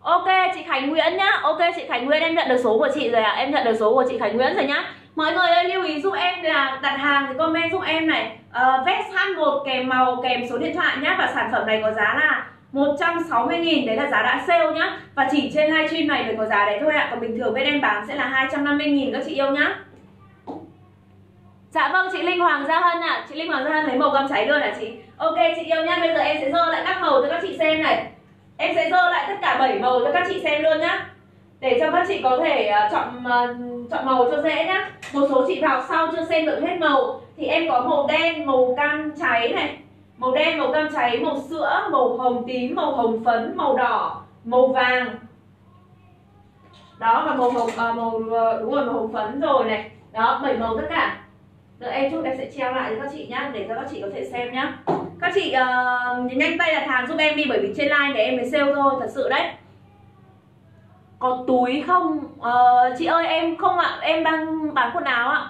A: Ok chị Khánh Nguyễn nhá Ok chị Khánh Nguyễn em nhận được số của chị rồi ạ à? Em nhận được số của chị Khánh Nguyễn rồi nhá Mọi người ơi lưu ý giúp em là đặt hàng thì comment giúp em này. Uh, Vest H1 kèm màu kèm số điện thoại nhá. Và sản phẩm này có giá là 160.000 đấy là giá đã sale nhá. Và chỉ trên livestream này mới có giá đấy thôi ạ. Còn bình thường bên em bán sẽ là 250.000 các chị yêu nhá. Dạ vâng chị Linh Hoàng Gia Hân ạ. À. Chị Linh Hoàng Gia Hân lấy màu cam cháy luôn à chị? Ok chị yêu nhá. Bây giờ em sẽ dơ lại các màu cho các chị xem này. Em sẽ dơ lại tất cả 7 màu cho các chị xem luôn nhá. Để cho các chị có thể ờ, chọn ờ, chọn màu cho dễ nhá. Một số chị vào sau chưa xem được hết màu. Thì em có màu đen màu cam cháy này. Màu đen màu cam cháy màu sữa màu hồng tím màu hồng phấn màu đỏ màu vàng. Đó và màu hồng à, màu ờ, đúng rồi màu hồng phấn rồi này. Đó bảy màu tất cả. Đợi em chút em sẽ treo lại cho các chị nhá để cho các chị có thể xem nhá. Các chị uh, nhanh tay đặt hàng giúp em đi bởi vì trên line để em mới sale thôi thật sự đấy có túi không? Ờ, chị ơi em không ạ. Em đang bán quần áo ạ.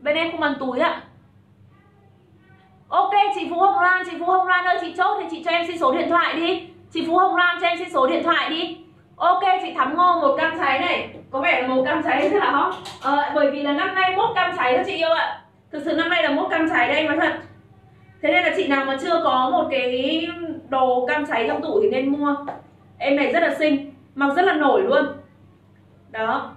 A: Bên em không bán túi ạ. Ok chị phú hồng lan chị phú hồng lan ơi chị chốt thì chị cho em xin số điện thoại đi. Chị phú hồng lan cho em xin số điện thoại đi. Ok chị thắm ngô một cam cháy này. Có vẻ là màu cam cháy rất là hot ờ, bởi vì là năm nay mốt cam cháy đó chị yêu ạ. Thực sự năm nay là mốt cam cháy đây mà thật. Thế nên là chị nào mà chưa có một cái đồ cam cháy trong tủ thì nên mua. Em này rất là xinh mặc rất là nổi luôn. Đó.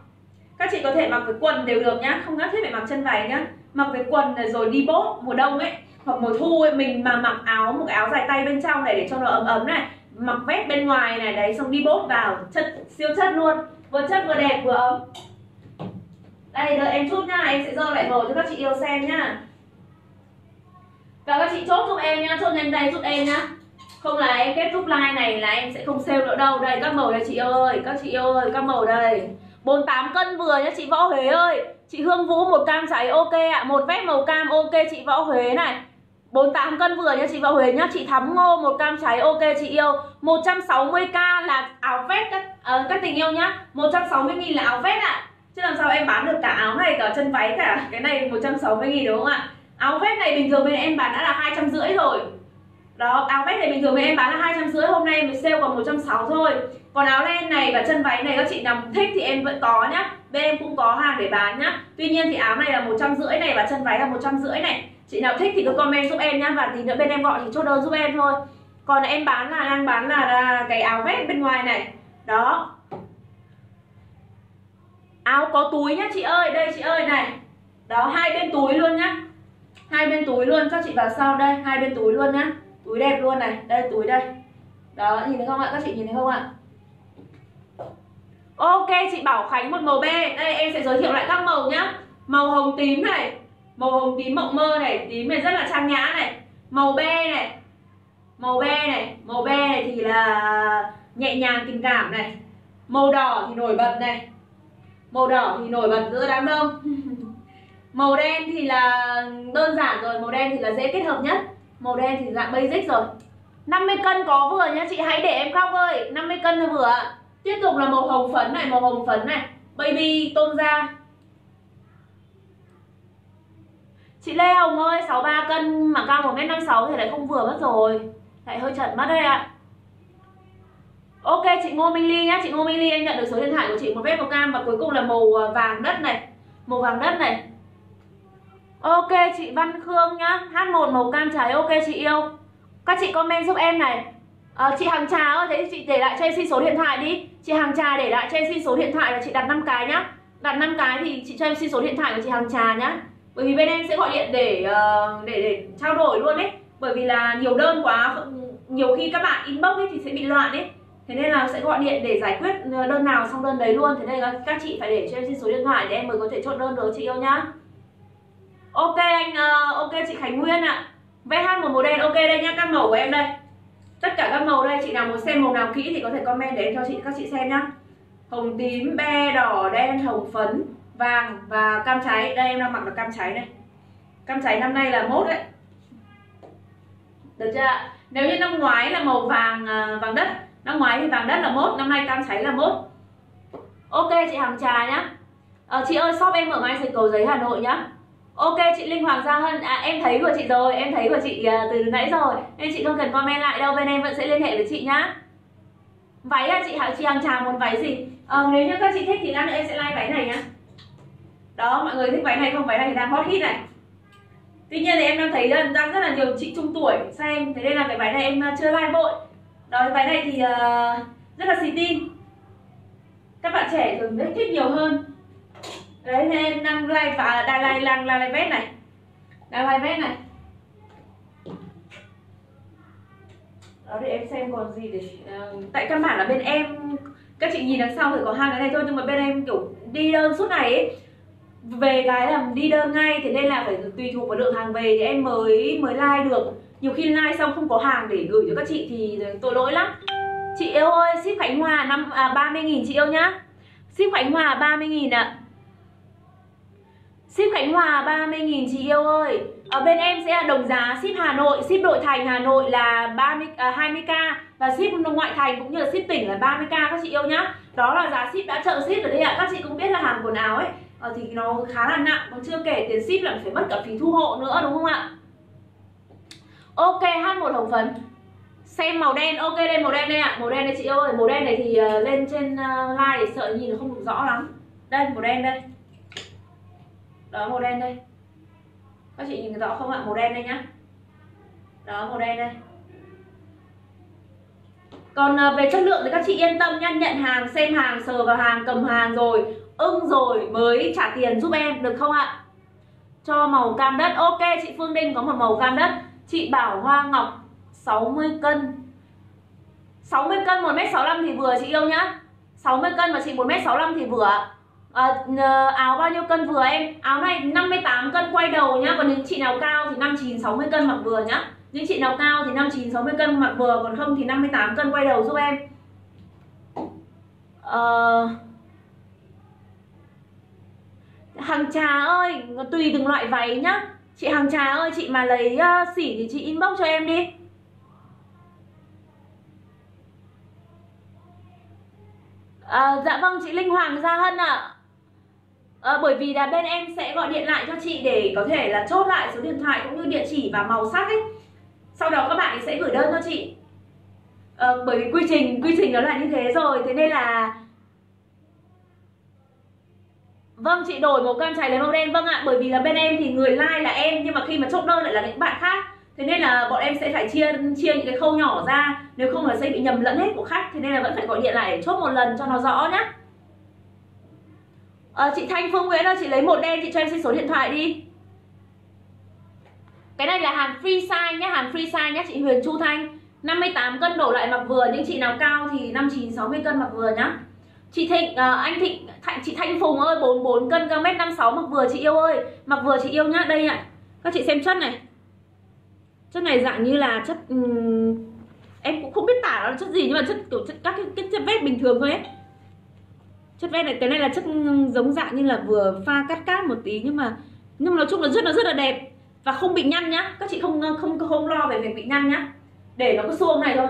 A: Các chị có thể mặc với quần đều được nhá, không nhất thiết phải mặc chân váy nhá. Mặc với quần này rồi đi bốt mùa đông ấy, hoặc mùa thu ấy, mình mà mặc áo, một cái áo dài tay bên trong này để cho nó ấm ấm này, mặc vest bên ngoài này, đấy, xong đi bốt vào, chất, siêu chất luôn. Vừa chất vừa đẹp vừa ấm. Đây, đợi em chút nha em sẽ dơ lại màu cho các chị yêu xem nhá. Và các chị chốt giúp em nhá, chốt nhanh tay giúp em nhá không là em kết thúc like này là em sẽ không sale nữa đâu. Đây các màu đây chị ơi. Các chị yêu ơi các màu đây. 48 cân vừa nhá chị Võ Huế ơi. Chị Hương Vũ một cam cháy ok ạ. À. Một vét màu cam ok chị Võ Huế này. 48 cân vừa nhá chị Võ Huế nhá. Chị Thắm Ngô một cam cháy ok chị yêu. 160k là áo vest các, uh, các tình yêu nhá. 160.000 là áo vest ạ. À. Chứ làm sao em bán được cả áo này cả chân váy cả Cái này 160.000 đúng không ạ? Áo vest này bình thường bên em bán đã là hai trăm rưỡi rồi đó áo vest này bình thường em bán là hai trăm rưỡi hôm nay mới sale còn 160 thôi. Còn áo len này và chân váy này các chị nào thích thì em vẫn có nhá. Bên em cũng có hàng để bán nhá. Tuy nhiên thì áo này là một trăm rưỡi này và chân váy là một trăm rưỡi này. Chị nào thích thì cứ comment giúp em nhá và tí nữa bên em gọi thì chốt đơn giúp em thôi. Còn em bán là đang bán là, là cái áo vest bên ngoài này. Đó. Áo có túi nhá chị ơi. Đây chị ơi này. Đó hai bên túi luôn nhá. Hai bên túi luôn các chị vào sau đây. Hai bên túi luôn nhá túi đẹp luôn này đây túi đây. Đó nhìn thấy không ạ? Các chị nhìn thấy không ạ? Ok chị Bảo Khánh một màu B. Đây em sẽ giới thiệu lại các màu nhá. Màu hồng tím này màu hồng tím mộng mơ này tím này rất là trang nhã này. Màu B này màu B này màu B này thì là nhẹ nhàng tình cảm này. Màu đỏ thì nổi bật này. Màu đỏ thì nổi bật giữa đám đông. [LAUGHS] Màu đen thì là đơn giản rồi màu đen thì là dễ kết hợp nhất Màu đen thì dạng basic rồi. 50 cân có vừa nhá chị, hãy để em khóc ơi. 50 cân là vừa. Tiếp tục là màu hồng phấn này, Màu hồng phấn này. Baby tôm da. Chị Lê Hồng ơi 63 cân mà cao 1m56 thì lại không vừa mất rồi. Lại hơi chật mất đây ạ. À. Ok, chị Ngô Minh Ly nhá. Chị Ngô Minh Ly, em nhận được số điện thoại của chị một vết một cam Và cuối cùng là màu à, vàng đất này. Màu vàng đất này. Ok chị Văn Khương nhá. H1 màu cam trái ok chị yêu. Các chị comment giúp em này. À, Chị Hằng Trà ơi thế chị để lại cho em xin số điện thoại đi. Chị Hằng Trà để lại cho em xin số điện thoại Và chị đặt 5 cái nhá. Đặt 5 cái thì chị cho em xin số điện thoại của chị Hằng Trà nhá. Bởi vì bên em sẽ gọi điện để uh, để, để trao đổi luôn ấy. Bởi vì là nhiều đơn quá Nhiều khi các bạn inbox ấy thì sẽ bị loạn ấy. Thế nên là sẽ gọi điện để giải quyết ờ, đơn nào xong đơn đấy luôn. Thế nên là các chị phải để cho em xin số điện thoại để em mới có thể chốt đơn được chị yêu nhá. Ok anh uh, ok chị Khánh Nguyên ạ. À. VH một màu đen ok đây nhá, các màu của em đây. Tất cả các màu đây, chị nào muốn xem màu nào kỹ thì có thể comment để em cho chị các chị xem nhá. Hồng tím, be, đỏ, đen, hồng phấn, vàng và cam cháy. Đây em đang mặc là cam cháy này. Cam cháy năm nay là mốt đấy. Được chưa ạ? Nếu như năm ngoái là màu vàng uh, vàng đất, năm ngoái thì vàng đất là mốt, năm nay cam cháy là mốt. Ok chị Hằng Trà nhá. À, chị ơi shop em ở ngay sân cầu giấy Hà Nội nhá Ok chị Linh Hoàng Gia Hân. À, Em thấy của chị rồi Em thấy của chị uh, từ nãy rồi. Nên chị không cần comment lại đâu Bên em vẫn sẽ liên hệ với chị nhá. Váy à chị chị Hằng Trà muốn váy gì? À, Nếu như các chị thích thì lát nữa em sẽ like váy này nhá. Đó mọi người thích váy này không? Váy này đang hot hit này. Tuy nhiên thì em đang thấy đang, rất là nhiều chị trung tuổi xem. Thế nên là cái váy này em à, chưa like vội. Đó váy này thì uh, rất là xì tin. Các bạn trẻ thường rất thích nhiều hơn đấy em đang like và đang like đang like vết này. Đang like vết này. Đó để em xem còn gì để uh, tại căn bản là bên em các chị nhìn đằng sau thì có hai cái này thôi nhưng mà bên em kiểu đi đơn suốt này ấy. Về cái là đi đơn ngay thế nên là phải tùy thuộc vào lượng hàng về thì em mới mới like được. Nhiều khi like xong không có hàng để gửi cho các chị thì tội lỗi lắm. Chị yêu ơi ship khánh hòa năm à, 30 nghìn chị yêu nhá. Ship khánh hòa 30 nghìn ạ. à. Ship Khánh Hòa 30.000 chị yêu ơi. Ở bên em sẽ là đồng giá ship Hà Nội Ship nội thành Hà Nội là 30, à, 20k Và ship ngoại thành cũng như là ship tỉnh là 30k các chị yêu nhá. Đó là giá ship đã trợ ship rồi đấy ạ. Các chị cũng biết là hàng quần áo ấy à, Thì nó khá là nặng. Còn chưa kể tiền ship là phải mất cả phí thu hộ nữa đúng không ạ? Ok H1 hồng phấn. Xem màu đen, ok lên màu đen đây ạ. Màu đen đây chị yêu ơi, màu đen này thì uh, lên trên uh, like để sợ nhìn nó không được rõ lắm. Đây, màu đen đây đó, màu đen đây. Các chị nhìn rõ không ạ? Màu đen đây nhá. Đó, màu đen đây. Còn à, về chất lượng thì các chị yên tâm nhá. Nhận hàng, xem hàng, sờ vào hàng, cầm hàng rồi, ưng rồi mới trả tiền giúp em, được không ạ? Cho màu cam đất. Ok, chị Phương Đinh có một màu cam đất. Chị Bảo Hoa Ngọc 60 cân. 60 cân 1m65 thì vừa chị yêu nhá. 60 cân và chị 1m65 thì vừa à, áo bao nhiêu cân vừa em? Áo này 58 cân quay đầu nhá còn những chị nào cao thì 59 60 cân mặc vừa nhá. Những chị nào cao thì 59 60 cân mặc vừa còn không thì 58 cân quay đầu giúp em. À, hàng trà ơi tùy từng loại váy nhá. Chị hàng trà ơi chị mà lấy uh, xỉ thì chị inbox cho em đi. À, dạ vâng chị Linh Hoàng Gia Hân ạ. à à, Bởi vì là bên em sẽ gọi điện lại cho chị để có thể là chốt lại số điện thoại cũng như địa chỉ và màu sắc ấy. Sau đó các bạn sẽ gửi đơn cho chị. À, Bởi vì quy trình quy trình nó là như thế rồi Thế nên là Vâng chị đổi màu cam trái lấy màu đen. Vâng ạ bởi vì là bên em thì người like là em Nhưng mà khi mà chốt đơn lại là những bạn khác. Thế nên là bọn em sẽ phải chia chia những cái khâu nhỏ ra. Nếu không là sẽ bị nhầm lẫn hết của khách Thế nên là vẫn phải gọi điện lại để chốt một lần cho nó rõ nhá à, Chị Thanh Phương Nguyễn ơi chị lấy một đen chị cho em xin số điện thoại đi. Cái này là hàng free size nhá Hàng free size nhá chị Huyền Chu Thanh. 58 cân đổ lại mặc vừa Những chị nào cao thì 59 60 cân mặc vừa nhá. Chị Thịnh, à, anh Thịnh, Thạnh, chị Thanh Phùng ơi 44 cân cao mét 56 mặc vừa chị yêu ơi. Mặc vừa chị yêu nhá, đây ạ. Các chị xem chất này. Chất này dạng như là chất um, em cũng không biết tả là chất gì nhưng mà chất kiểu chất các cái, cái chất vết bình thường thôi ấy chất vết này cái này là chất giống dạng như là vừa pha cắt cát một tí nhưng mà nhưng mà nói chung là rất là rất là đẹp. Và không bị nhăn nhá các chị không không không lo về việc bị nhăn nhá. Để nó có xuông này thôi.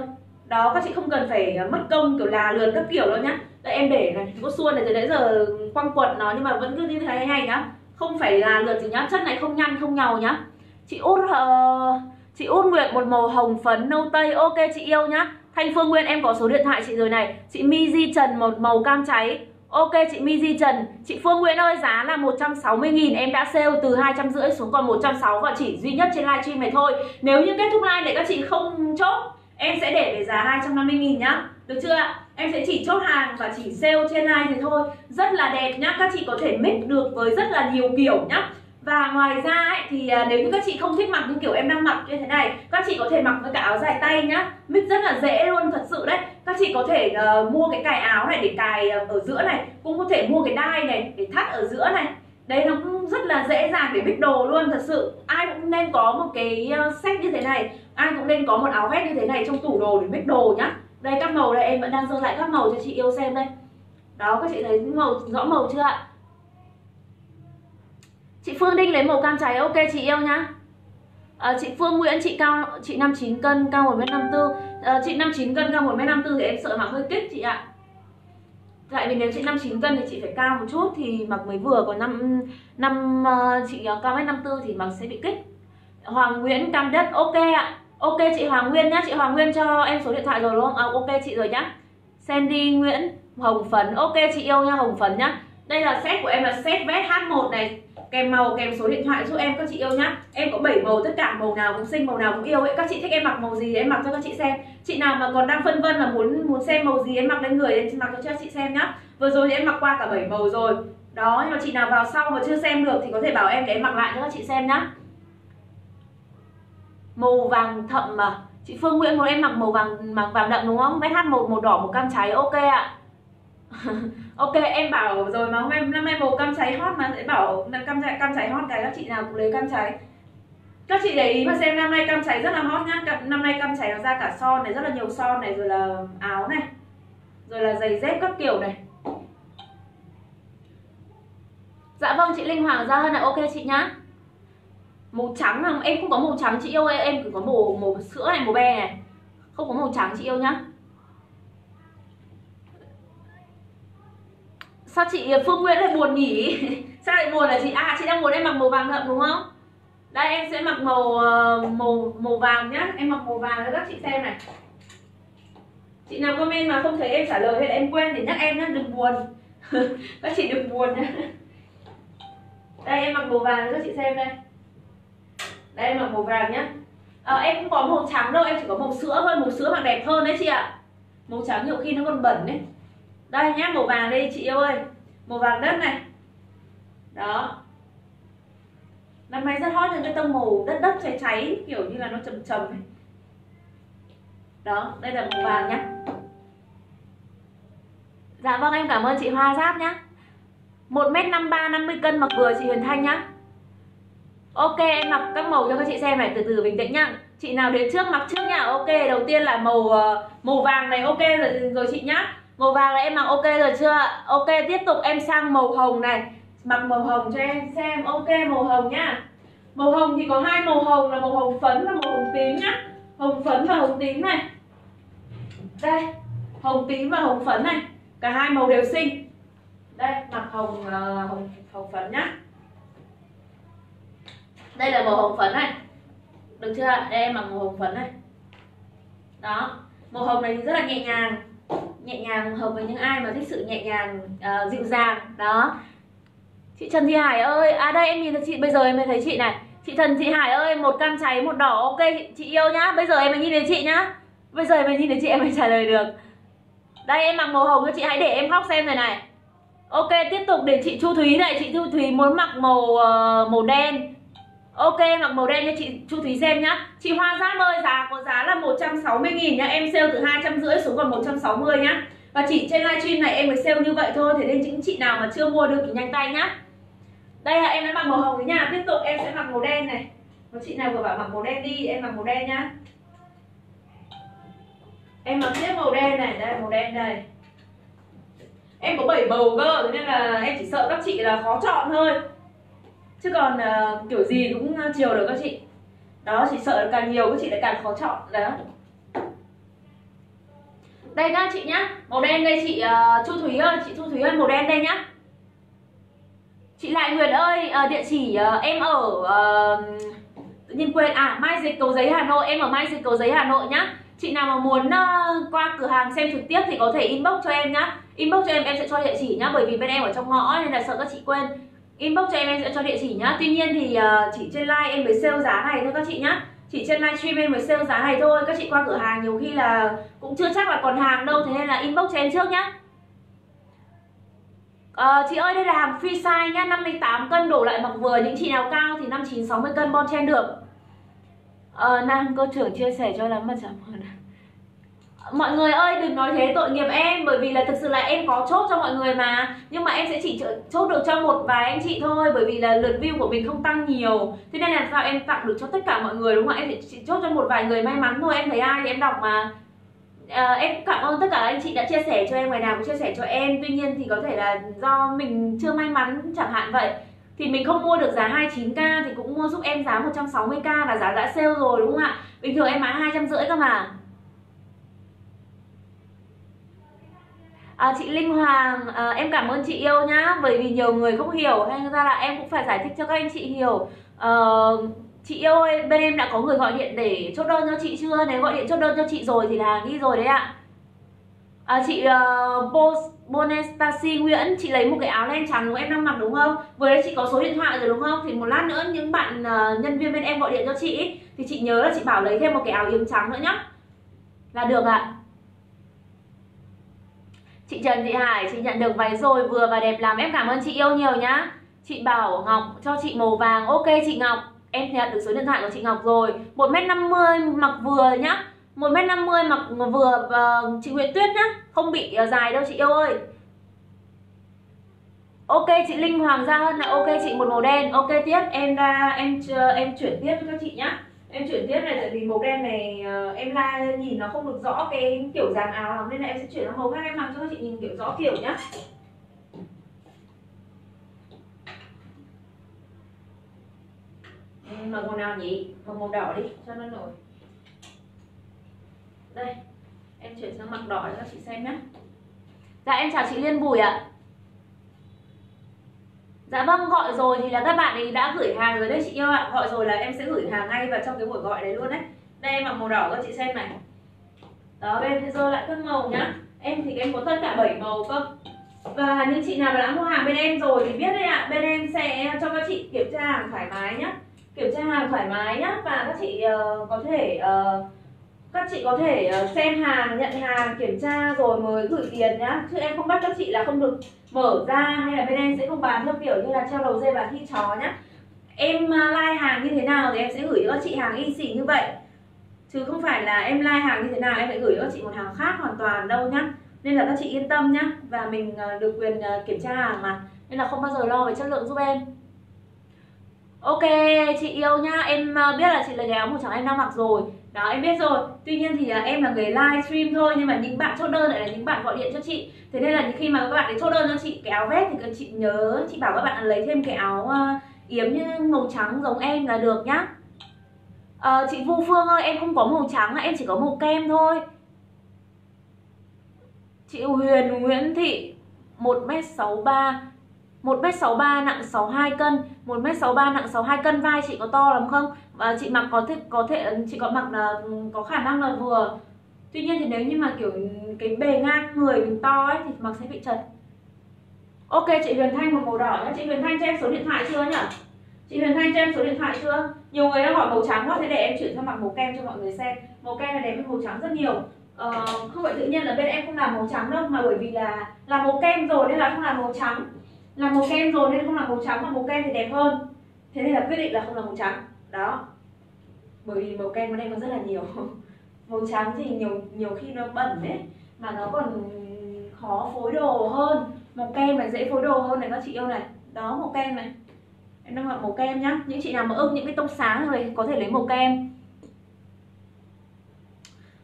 A: Đó các chị không cần phải à, mất công kiểu là lườn các kiểu đâu nhá. Đây em để này có xuông này từ nãy giờ quăng quật nó nhưng mà vẫn cứ như thế này nhá. Không phải là lượt gì nhá chất này không nhăn không nhàu nhá. Chị út uh, Chị Út Nguyệt một màu hồng phấn nâu tây Ok chị yêu nhá. Thanh Phương Nguyên em có số điện thoại chị rồi này. Chị Mi Di Trần một màu cam cháy. Ok, chị Mizi Trần. Chị Phương Nguyễn ơi, giá là 160.000 Em đã sale từ 250 xuống còn 160 Và chỉ duy nhất trên livestream này thôi. Nếu như kết thúc live để các chị không chốt, Em sẽ để về giá 250.000 nhá. Được chưa ạ? Em sẽ chỉ chốt hàng và chỉ sale trên live thì thôi. Rất là đẹp nhá. Các chị có thể mix được với rất là nhiều kiểu nhá và ngoài ra ấy, thì à, nếu như các chị không thích mặc như kiểu em đang mặc như thế này các chị có thể mặc với cả áo dài tay nhá. Mix rất là dễ luôn thật sự đấy. Các chị có thể uh, mua cái cài áo này để cài ờ, ở giữa này cũng có thể mua cái đai này để thắt ở giữa này. Đấy nó cũng rất là dễ dàng để mix đồ luôn thật sự. Ai cũng nên có một cái uh, set như thế này. Ai cũng nên có một áo vest như thế này trong tủ đồ để mix đồ nhá. Đây các màu đây em vẫn đang dơ lại các màu cho chị yêu xem đây. Đó các chị thấy màu rõ màu chưa ạ? Chị Phương Đinh lấy màu cam cháy ok chị yêu nhá. À, Chị Phương Nguyễn chị cao chị 59 cân cao 1m54 à, ờ, Chị 59 cân cao 1m54 thì em sợ mặc hơi kích chị ạ. Tại vì nếu chị 59 cân thì chị phải cao một chút thì mặc mới vừa Còn năm năm uh, chị cao 1m54 thì mặc sẽ bị kích. Hoàng Nguyễn cam đất ok ạ. Ok chị Hoàng Nguyên nhá Chị Hoàng Nguyên cho em số điện thoại rồi đúng không? À, ok chị rồi nhá. Sandy Nguyễn Hồng Phấn Ok chị yêu nha Hồng Phấn nhá. Đây là set của em là set vest H1 này kèm màu kèm số điện thoại giúp em, các chị yêu nhá. Em có 7 màu, tất cả màu nào cũng xinh, màu nào cũng yêu ấy. Các chị thích em mặc màu gì em mặc cho các chị xem. Chị nào mà còn đang phân vân là muốn muốn xem màu gì em mặc lên người em mặc cho chị xem nhá. Vừa rồi thì em mặc qua cả 7 màu rồi. Đó, nhưng mà chị nào vào sau mà chưa xem được thì có thể bảo em để em mặc lại cho các chị xem nhá. Màu vàng thậm mà. Chị Phương Nguyễn muốn em mặc màu vàng, mặc vàng đậm đúng không? Vét H một màu đỏ một cam cháy ok ạ. à. [LAUGHS] ok, em bảo rồi mà hôm nay, năm nay màu cam cháy hot mà sẽ bảo cam cháy cam cháy hot cái các chị nào cũng lấy cam cháy. Các chị để ý mà xem năm nay cam cháy rất là hot nhá. Năm nay cam cháy nó ra cả son này, rất là nhiều son này, rồi là áo này, rồi là giày dép các kiểu này. Dạ vâng chị linh hoàng ra hơn này ok chị nhá. Màu trắng không em không có màu trắng, chị yêu ơi. Em chỉ có màu màu sữa này, màu be này. Không có màu trắng, chị yêu nhá. Sao chị Phương Nguyễn lại buồn nhỉ? [LAUGHS] Sao lại buồn là chị? À chị đang muốn em mặc màu vàng đậm đúng không? Đây em sẽ mặc màu ờ, màu màu vàng nhá. Em mặc màu vàng cho các chị xem này. Chị nào comment mà không thấy em trả lời hay là em quên thì nhắc em nhá đừng buồn. [LAUGHS] Các chị đừng buồn nhá. Đây em mặc màu vàng cho các chị xem đây. Đây em mặc màu vàng nhá. À, em không có màu trắng đâu em chỉ có màu sữa thôi. Màu sữa mặc đẹp hơn đấy chị ạ. Màu trắng nhiều khi nó còn bẩn đấy đây nhá màu vàng đây chị yêu ơi. Màu vàng đất này. Đó. Năm nay rất hot những cái tông màu đất đất cháy cháy kiểu như là nó trầm trầm này đó đây là màu vàng nhá. Dạ vâng em cảm ơn chị hoa giáp nhá. Một m năm ba năm mươi cân mặc vừa chị Huyền Thanh nhá. Ok em mặc các màu cho các chị xem này từ từ bình tĩnh nhá. Chị nào đến trước mặc trước nhá. Ok đầu tiên là màu ờ, màu vàng này ok rồi, rồi chị nhá. Màu vàng là em mặc ok rồi chưa Ok tiếp tục em sang màu hồng này. Mặc màu hồng cho em xem Ok màu hồng nhá. Màu hồng thì có hai màu hồng là màu hồng phấn và màu hồng tím nhá. Hồng phấn và hồng tím này. Đây Hồng tím và hồng phấn này. Cả hai màu đều xinh. Đây mặc hồng uh, hồng, hồng phấn nhá. Đây là màu hồng phấn này. Được chưa Đây em mặc màu hồng phấn này. Đó Màu hồng này thì rất là nhẹ nhàng. Nhẹ nhàng hợp với những ai mà thích sự nhẹ nhàng uh, dịu dàng Đó Chị Trần Thị Hải ơi, à đây em nhìn thấy chị bây giờ em mới thấy chị này. Chị Trần Thị Hải ơi, một cam cháy một đỏ ok chị, yêu nhá. Bây giờ em mới nhìn thấy chị nhá. Bây giờ em mới nhìn thấy chị em mới trả lời được. Đây em mặc màu hồng cho chị hãy để em khóc xem rồi này. Ok, tiếp tục để chị Chu Thúy này, chị Chu Thúy muốn mặc màu uh, màu đen. Ok, mặc màu đen cho chị Chu Thúy xem nhá. Chị Hoa Giáp ơi, giá có giá là 160 000 nhá. Em sale từ 250 xuống còn 160 nhá. Và chỉ trên livestream này em mới sale như vậy thôi Thế nên những chị nào mà chưa mua được thì nhanh tay nhá đây là em đã mặc màu hồng đấy nha tiếp tục em sẽ mặc màu đen này có chị nào vừa bảo mặc màu đen đi em mặc màu đen nhá em mặc tiếp màu đen này đây màu đen đây em có 7 màu cơ nên là em chỉ sợ các chị là khó chọn thôi chứ còn uh, kiểu gì cũng ờ, chiều được các chị. Đó chỉ sợ càng nhiều các chị lại càng khó chọn đó đây các chị nhá. Màu đen đây chị uh, chu thúy ơi chị chu thúy ơi màu đen đây nhá. Chị lại Nguyệt ơi uh, địa chỉ uh, em ở uh, tự nhiên quên à mai dịch cầu giấy hà nội. Em ở mai dịch cầu giấy hà nội nhá. Chị nào mà muốn uh, qua cửa hàng xem trực tiếp thì có thể inbox cho em nhá. Inbox cho em em sẽ cho địa chỉ nhá bởi vì bên em ở trong ngõ nên là sợ các chị quên inbox cho em em sẽ cho địa chỉ nhá. Tuy nhiên thì uh, chỉ trên live em mới sale giá này thôi các chị nhá. Chỉ trên livestream em mới sale giá này thôi. Các chị qua cửa hàng nhiều khi là cũng chưa chắc là còn hàng đâu thế nên là inbox cho em trước nhá. À, chị ơi đây là hàng free size nhá. 58 cân đổ lại mặc vừa. Những chị nào cao thì 59 60 cân bon chen được. À, Nam cô trưởng chia sẻ cho lắm mà chẳng hơn. Mọi người ơi đừng nói thế tội nghiệp em Bởi vì là thực sự là em có chốt cho mọi người mà. Nhưng mà em sẽ chỉ chốt được cho một vài anh chị thôi Bởi vì là lượt view của mình không tăng nhiều. Thế nên là sao em tặng được cho tất cả mọi người đúng không ạ? Em sẽ chỉ chốt cho một vài người may mắn thôi Em thấy ai thì em đọc mà. À, em cảm ơn tất cả anh chị đã chia sẻ cho em ngày nào cũng chia sẻ cho em. Tuy nhiên thì có thể là do mình chưa may mắn chẳng hạn vậy. Thì mình không mua được giá 29k thì cũng mua giúp em giá 160k là giá đã sale rồi đúng không ạ? Bình thường em bán hai trăm rưỡi cơ mà. À, chị Linh Hoàng, à, em cảm ơn chị yêu nhá Bởi vì nhiều người không hiểu Hay ra là em cũng phải giải thích cho các anh chị hiểu à, Chị yêu ơi, bên em đã có người gọi điện để chốt đơn cho chị chưa? Nếu gọi điện chốt đơn cho chị rồi thì là đi rồi đấy ạ à, Chị uh, Bonestasi Nguyễn, chị lấy một cái áo len trắng của em đang mặc đúng không? Vừa đấy chị có số điện thoại rồi đúng không? Thì một lát nữa những bạn uh, nhân viên bên em gọi điện cho chị Thì chị nhớ là chị bảo lấy thêm một cái áo yếm trắng nữa nhá Là được ạ Chị Trần Thị Hải, chị nhận được váy rồi vừa và đẹp lắm. Em cảm ơn chị yêu nhiều nhá. Chị Bảo Ngọc cho chị màu vàng. Ok chị Ngọc. Em nhận được số điện thoại của chị Ngọc rồi. 1m50 mặc vừa nhá. 1m50 mặc vừa uh, chị Nguyễn Tuyết nhá. Không bị uh, dài đâu chị yêu ơi. Ok chị Linh Hoàng Gia Hân là ok chị một màu đen. Ok tiếp. Em ra em ờ, em chuyển tiếp cho các chị nhá. Em chuyển tiếp này tại vì màu đen này uh, em la nhìn nó không được rõ cái kiểu dáng áo lắm Nên là em sẽ chuyển sang màu khác. Em mặc cho các chị nhìn kiểu rõ kiểu nhá. Mặc màu nào nhỉ? Mặc màu đỏ đi cho nó nổi. Đây em chuyển sang mặc đỏ cho các chị xem nhé dạ em chào chị Liên Bùi ạ. Dạ vâng gọi rồi thì là các bạn ấy đã gửi hàng rồi đấy chị yêu ạ Gọi rồi là em sẽ gửi hàng ngay vào trong cái buổi gọi đấy luôn đấy. Đây em mặc màu đỏ các chị xem này. Đó bên em sẽ rơi lại các màu nhá. Em thì em có tất cả 7 màu cơ. Và những chị nào mà đã mua hàng bên em rồi thì biết đấy ạ. Bên em sẽ cho các chị kiểm tra hàng thoải mái nhá. Kiểm tra hàng thoải mái nhá. Và các chị uh, có thể uh, các chị có thể uh, xem hàng nhận hàng kiểm tra rồi mới gửi tiền nhá. Chứ em không bắt các chị là không được mở ra hay là bên em sẽ không bán theo kiểu như là treo đầu dây và thi chó nhá. Em à, like hàng như thế nào thì em sẽ gửi cho các chị hàng y xỉ như vậy. Chứ không phải là em like hàng như thế nào em lại gửi cho các chị một hàng khác hoàn toàn đâu nhá. Nên là các chị yên tâm nhá. Và mình à, được quyền à, kiểm tra hàng mà. Nên là không bao giờ lo về chất lượng giúp em. Ok, chị yêu nhá. Em biết là chị là cái áo màu trắng em đang mặc rồi. Đó em biết rồi. Tuy nhiên thì à, em là người livestream thôi Nhưng mà những bạn chốt đơn lại là những bạn gọi điện cho chị. Thế nên là khi mà các bạn ấy chốt đơn cho chị cái áo vest Thì các chị nhớ chị bảo các bạn lấy thêm cái áo uh, yếm như màu trắng giống em là được nhá. À, Chị Vu Phương ơi em không có màu trắng Em chỉ có màu kem thôi. Chị Huyền Nguyễn Thị 1m63 1m63 nặng 62 cân. 1m63 nặng 62 cân vai chị có to lắm không? Và chị mặc có thể có thể chị có mặc là ừ, có khả năng là vừa. Tuy nhiên thì nếu như mà kiểu cái bề ngang người mình to ấy thì mặc sẽ bị chật. Ok chị Huyền Thanh một màu đỏ nhá. Chị Huyền Thanh cho em số điện thoại chưa nhỉ chị Huyền Thanh cho em số điện thoại chưa? Nhiều người đang hỏi màu trắng quá thế để em chuyển sang mặc màu kem cho mọi người xem. Màu kem này đẹp hơn màu trắng rất nhiều. Ờ, không phải tự nhiên là bên em không làm màu trắng đâu mà bởi vì là làm màu kem rồi nên là không làm màu trắng làm màu kem rồi nên không làm màu trắng mà màu kem thì đẹp hơn. Thế nên là quyết định là không làm màu trắng. Đó. Bởi vì màu kem của em còn rất là nhiều. [LAUGHS] Màu trắng thì nhiều nhiều khi nó bẩn đấy mà nó còn khó phối đồ hơn. Màu kem này dễ phối đồ hơn này các chị yêu này. Đó màu kem này. Em đang mặc màu kem nhá. Những chị nào mà ưng những cái tông sáng rồi có thể lấy màu kem.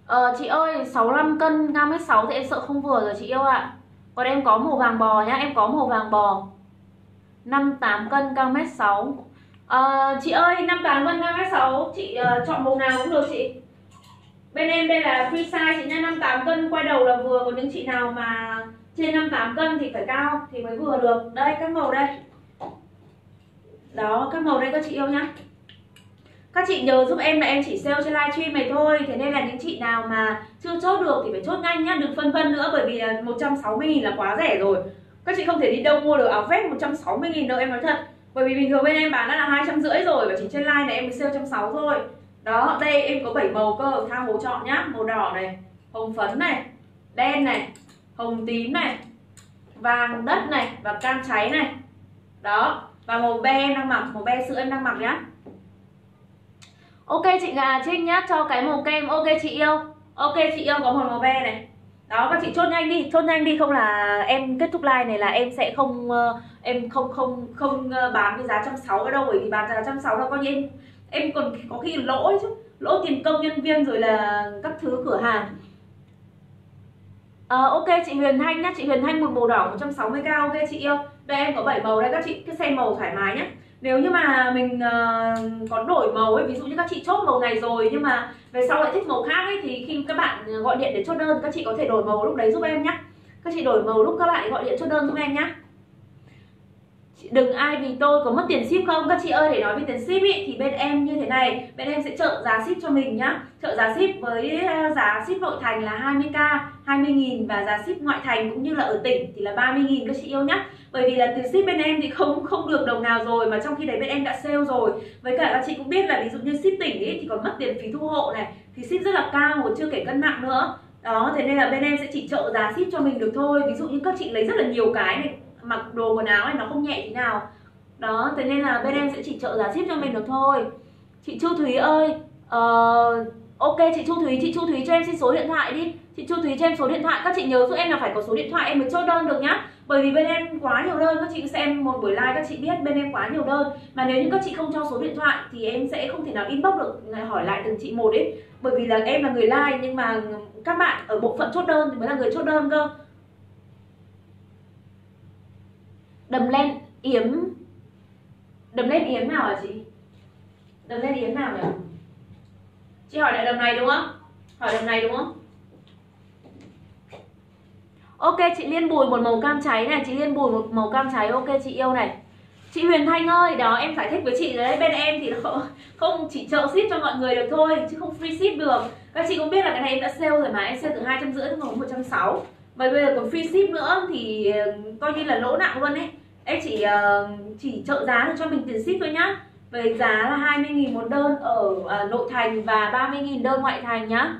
A: Ờ, chị ơi 65 cân ngang mét 6 thì em sợ không vừa rồi chị yêu ạ. à. Còn em có màu vàng bò nhá Em có màu vàng bò. 58 cân cao mét 6 à, ờ, Chị ơi 58 cân cao mét 6 Chị uh, chọn màu nào cũng được chị. Bên em đây là free size chị nha 58 cân quay đầu là vừa Còn những chị nào mà trên 58 cân thì phải cao Thì mới vừa được. Đây các màu đây. Đó các màu đây các chị yêu nhá các chị nhớ giúp em là em chỉ sale trên livestream này thôi. Thế nên là những chị nào mà chưa chốt được thì phải chốt nhanh nhá, Đừng phân vân nữa, bởi vì 160.000 là quá rẻ rồi. Các chị không thể đi đâu mua được áo vest 160.000 đâu, em nói thật. Bởi vì bình thường bên em bán đã là hai trăm rưỡi rồi Và chỉ trên live này em mới sale 160 thôi. Đó, đây em có 7 màu cơ, Tha hồ chọn nhá. Màu đỏ này, Hồng phấn này, Đen này, Hồng tím này, Vàng đất này Và cam cháy này. Đó, Và màu be em đang mặc, Màu be sữa em đang mặc nhá. Ok chị gà Trinh nhá cho cái màu kem Ok chị yêu. Ok chị yêu có một màu be này. Đó các chị chốt nhanh đi chốt nhanh đi không là em kết thúc like này là em sẽ không uh, em không không không uh, bán cái giá trăm sáu ở đâu bởi vì bán giá trăm sáu là coi như em em còn có khi lỗ chứ. Lỗ tiền công nhân viên rồi là các thứ cửa hàng. Uh, ok chị Huyền Thanh nhá chị Huyền Thanh một màu đỏ 160k ok chị yêu. Đây em có 7 màu đây các chị cứ xem màu thoải mái nhé nếu như mà mình uh, có đổi màu ấy ví dụ như các chị chốt màu này rồi nhưng mà về sau lại thích màu khác ấy thì khi các bạn ờ, gọi điện để chốt đơn các chị có thể đổi màu lúc đấy giúp em nhé các chị đổi màu lúc các bạn gọi điện chốt đơn giúp em nhé đừng ai vì tôi có mất tiền ship không? Các chị ơi để nói về tiền ship ý, thì bên em như thế này. Bên em sẽ trợ giá ship cho mình nhá. Trợ giá ship với à, giá ship nội thành là 20k 20.000 và giá ship ngoại thành cũng như là ở tỉnh thì là 30.000 các chị yêu nhá. Bởi vì là tiền ship bên em thì không không được đồng nào rồi mà trong khi đấy bên em đã sale rồi. Với cả các chị cũng biết là ví dụ như ship tỉnh ý, thì còn mất tiền phí thu hộ này thì ship rất là cao chưa kể cân nặng nữa. Đó thế nên là bên em sẽ chỉ trợ giá ship cho mình được thôi. Ví dụ như các chị lấy rất là nhiều cái này mặc đồ quần áo này nó không nhẹ thế nào. Đó thế nên là bên em sẽ chỉ trợ giá ship cho mình được thôi. Chị Chu Thúy ơi uh, ok chị Chu Thúy chị Chu Thúy cho em xin số điện thoại đi. Chị Chu Thúy cho em số điện thoại. Các chị nhớ giúp em là phải có số điện thoại em mới chốt đơn được nhá. Bởi vì bên em quá nhiều đơn các chị xem một buổi live các chị biết bên em quá nhiều đơn. Mà nếu như các chị không cho số điện thoại thì em sẽ không thể nào inbox được hỏi lại từng chị một ấy. Bởi vì là em là người like nhưng mà các bạn ở bộ phận chốt đơn thì mới là người chốt đơn cơ. Đầm len yếm. Đầm len yếm nào hả chị? Đầm len yếm nào nhỉ? Chị hỏi lại đầm này đúng không? Hỏi đầm này đúng không? Ok chị liên bùi một màu cam cháy này. Chị liên bùi một màu cam cháy. Ok chị yêu này. Chị Huyền Thanh ơi đó em giải thích với chị đấy. Bên em thì [LAUGHS] không, không chỉ trợ ship cho mọi người được thôi chứ không free ship được. Các chị cũng biết là cái này em đã sale rồi mà em sale từ hai trăm rưỡi đến một trăm sáu. Và bây giờ còn free ship nữa thì ừ, coi như là lỗ nặng luôn ấy em chỉ uh, ờ, chỉ trợ giá được cho mình tiền ship thôi nhá. Với giá là 20.000 một đơn ở uh, nội thành và 30.000 đơn ngoại thành nhá.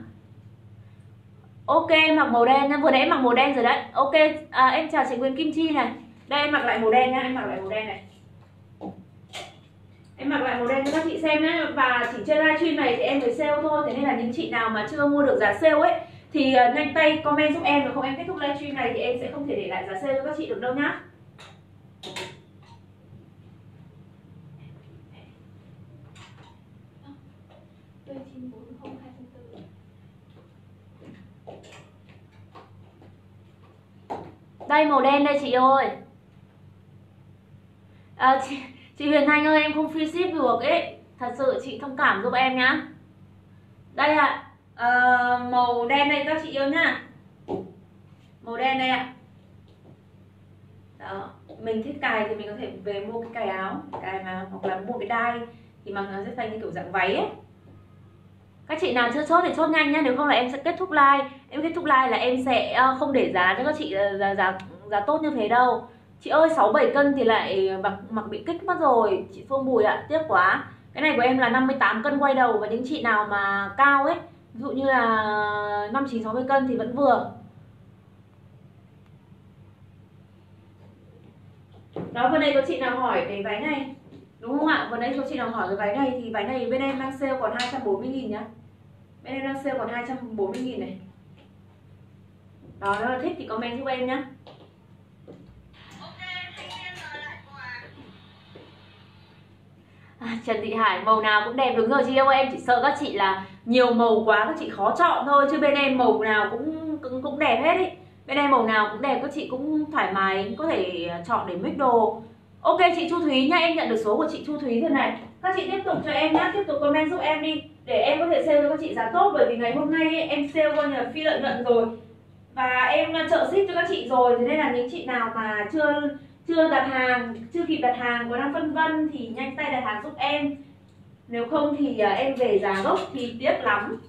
A: Ok mặc màu đen nha vừa nãy em mặc màu đen rồi đấy. Ok à, em chào chị Nguyễn Kim Chi này. Đây em mặc lại màu đen nhá. Em mặc lại màu đen này. Em mặc lại màu đen cho các chị xem nhé và chỉ trên livestream này thì em mới sale thôi. Thế nên là những chị nào mà chưa mua được giá sale ấy thì uh, nhanh tay comment giúp em Và không? Em kết thúc livestream này thì em sẽ không thể để lại giá sale cho các chị được đâu nhá. Đây màu đen đây chị ơi. À, chị, chị Huyền Thanh ơi em không free ship được ấy. Thật sự chị thông cảm giúp em nhá. Đây ạ. À, à, màu đen đây các chị yêu nhá. Màu đen đây ạ. Đó mình thích cài thì mình có thể về mua cái cài áo cài mà hoặc là mua cái đai thì mà nó sẽ thành như kiểu dạng váy ấy các chị nào chưa chốt thì chốt nhanh nhá, nếu không là em sẽ kết thúc like em kết thúc like là em sẽ ờ, không để giá cho các chị ờ, giá giá giá tốt như thế đâu. Chị ơi 6 7 cân thì lại mặc mặc bị kích mất rồi. Chị Phương Bùi ạ, tiếc quá. Cái này của em là 58 cân quay đầu và những chị nào mà cao ấy, ví dụ như là 59 60 cân thì vẫn vừa. Đó vừa đây có chị nào hỏi cái váy này? Đúng không ạ? Vừa nãy có chị nào hỏi cái váy này thì váy này bên em đang sale còn 240 nghìn nhá. Bên em đang sale còn 240 nghìn này. Đó nếu là thích thì comment giúp em nhá. À, Trần Thị Hải màu nào cũng đẹp đúng rồi chị yêu em chỉ sợ các chị là nhiều màu quá các chị khó chọn thôi. Chứ bên em màu nào cũng cũng, cũng đẹp hết ý. Bên em màu nào cũng đẹp các chị cũng thoải mái có thể chọn để mix đồ ok chị Chu Thúy nha, em nhận được số của chị Chu Thúy rồi này. Các chị tiếp tục cho em nhá tiếp tục comment giúp em đi để em có thể sale cho các chị giá tốt bởi vì ngày hôm nay ấy, em sale coi như là phi lợi nhuận rồi. Và em ờ, trợ ship cho các chị rồi thế nên là những chị nào mà chưa chưa đặt hàng chưa kịp đặt hàng có đang phân vân thì nhanh tay đặt hàng giúp em. Nếu không thì ờ, em về giá gốc thì tiếc lắm.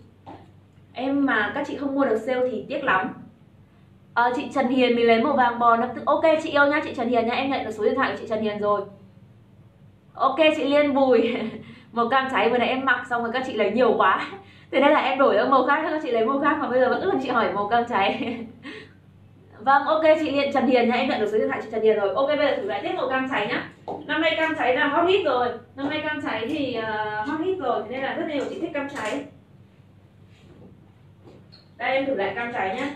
A: Em mà các chị không mua được sale thì tiếc lắm à, chị Trần Hiền mình lấy màu vàng bò lập tức ok chị yêu nhá chị Trần Hiền nhá em nhận được số điện thoại của chị Trần Hiền rồi ok chị Liên Bùi [LAUGHS] màu cam cháy vừa nãy em mặc xong rồi các chị lấy nhiều quá [LAUGHS] thế nên là em đổi sang màu khác các chị lấy màu khác mà bây giờ vẫn cứ chị hỏi màu cam cháy [LAUGHS] Vâng, ok chị Liên Trần Hiền nhá em nhận được số điện thoại chị Trần Hiền rồi. Ok bây giờ thử lại tiếp màu cam cháy nhá. Năm nay cam cháy là hot hit rồi. Năm nay cam cháy thì uh, hot hit rồi, nên là rất nhiều chị thích cam cháy. Đây em thử lại cam cháy nhá.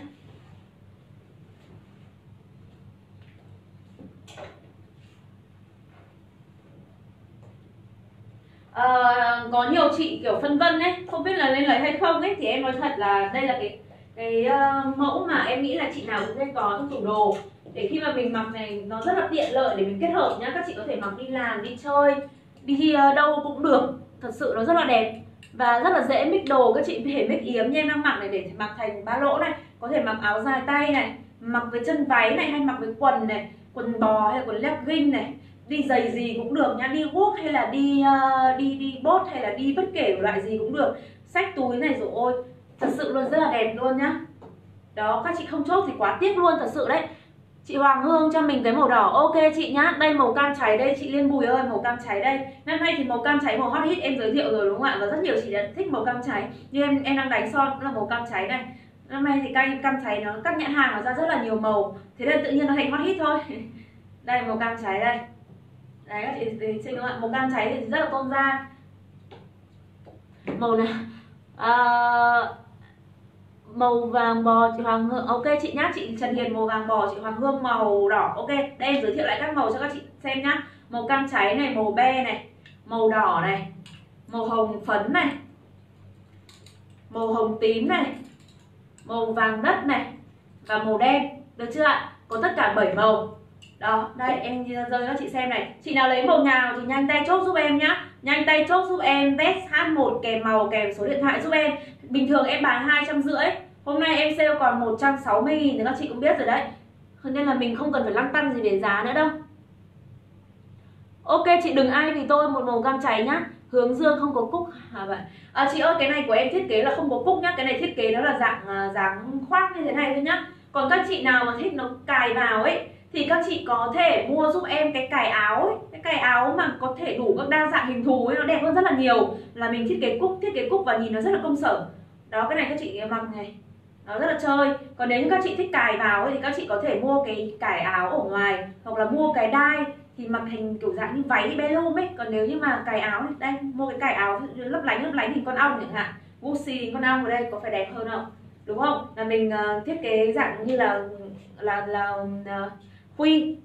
A: Uh, có nhiều chị kiểu phân vân ấy không biết là nên lấy hay không ấy thì em nói thật là đây là cái cái uh, mẫu mà em nghĩ là chị nào cũng nên có trong tủ đồ. Để khi mà mình mặc này nó rất là tiện lợi để mình kết hợp nhá các chị có thể mặc đi làm đi chơi đi uh, đâu cũng được. Thật sự nó rất là đẹp và rất là dễ mix đồ các chị có thể mix yếm như em đang mặc này để mặc thành ba lỗ này có thể mặc áo dài tay này mặc với chân váy này hay mặc với quần này quần bò hay quần legging này đi giày gì cũng được nhá đi guốc hay là đi uh, đi đi bốt hay là đi bất kể loại gì cũng được. Sách túi này rồi ôi thật sự luôn rất là đẹp luôn nhá. Đó các chị không chốt thì quá tiếc luôn thật sự đấy. Chị Hoàng Hương cho mình cái màu đỏ ok chị nhá. Đây màu cam cháy đây chị Liên Bùi ơi màu cam cháy đây. Năm nay thì màu cam cháy màu hot hit em giới thiệu rồi đúng không ạ? Và rất nhiều chị đã thích màu cam cháy. Như em em đang đánh son cũng là màu cam cháy này. Năm nay thì cây cam cháy nó các nhãn hàng nó ra rất là nhiều màu. Thế nên tự nhiên nó thành hot hit thôi. [LAUGHS] Đây màu cam cháy đây đấy các chị xem đúng không ạ màu cam cháy thì rất là tôn da màu này à, ờ, màu vàng bò chị Hoàng Hương. Ok chị nhá chị Trần Hiền màu vàng bò chị Hoàng Hương màu đỏ. Ok đây em giới thiệu lại các màu cho các chị xem nhá. Màu cam cháy này màu be này màu đỏ này màu hồng phấn này màu hồng tím này màu vàng đất này và màu đen. Được chưa ạ? Có tất cả 7 màu đó đây em rơi cho chị xem này. Chị nào lấy màu nào thì nhanh tay chốt giúp em nhá. Nhanh tay chốt giúp em vest H1 kèm màu kèm số điện thoại giúp em. Bình thường em bán hai trăm rưỡi hôm nay em sale còn 160 nghìn thì các chị cũng biết rồi đấy. Nên là mình không cần phải lăng tăng gì về giá nữa đâu. Ok chị đừng ai vì tôi một màu cam cháy nhá. Hướng dương không có cúc. À vậy. À, chị ơi cái này của em thiết kế là không có cúc nhá. Cái này thiết kế nó là dạng à, dáng khoác như thế này thôi nhá. Còn các chị nào mà thích nó cài vào ấy thì các chị có thể mua giúp em cái cài áo ấy. Cái cài áo mà có thể đủ các đa dạng hình thù ấy nó đẹp hơn rất là nhiều. Là mình thiết kế cúc thiết kế cúc và nhìn nó rất là công sở. Đó cái này các chị mặc này. Nó rất là chơi. Còn nếu như các chị thích cài vào ấy, thì các chị có thể mua cái cài áo ở ngoài hoặc là mua cái đai thì mặc hình kiểu dạng như váy be lôm ấy. Còn nếu như mà cài áo đây mua cái cài áo lấp lánh lấp lánh hình con ong chẳng hạn. Gucci con ong ở đây có phải đẹp hơn không? Đúng không? Là mình uh, thiết kế dạng như là là là uh, quy.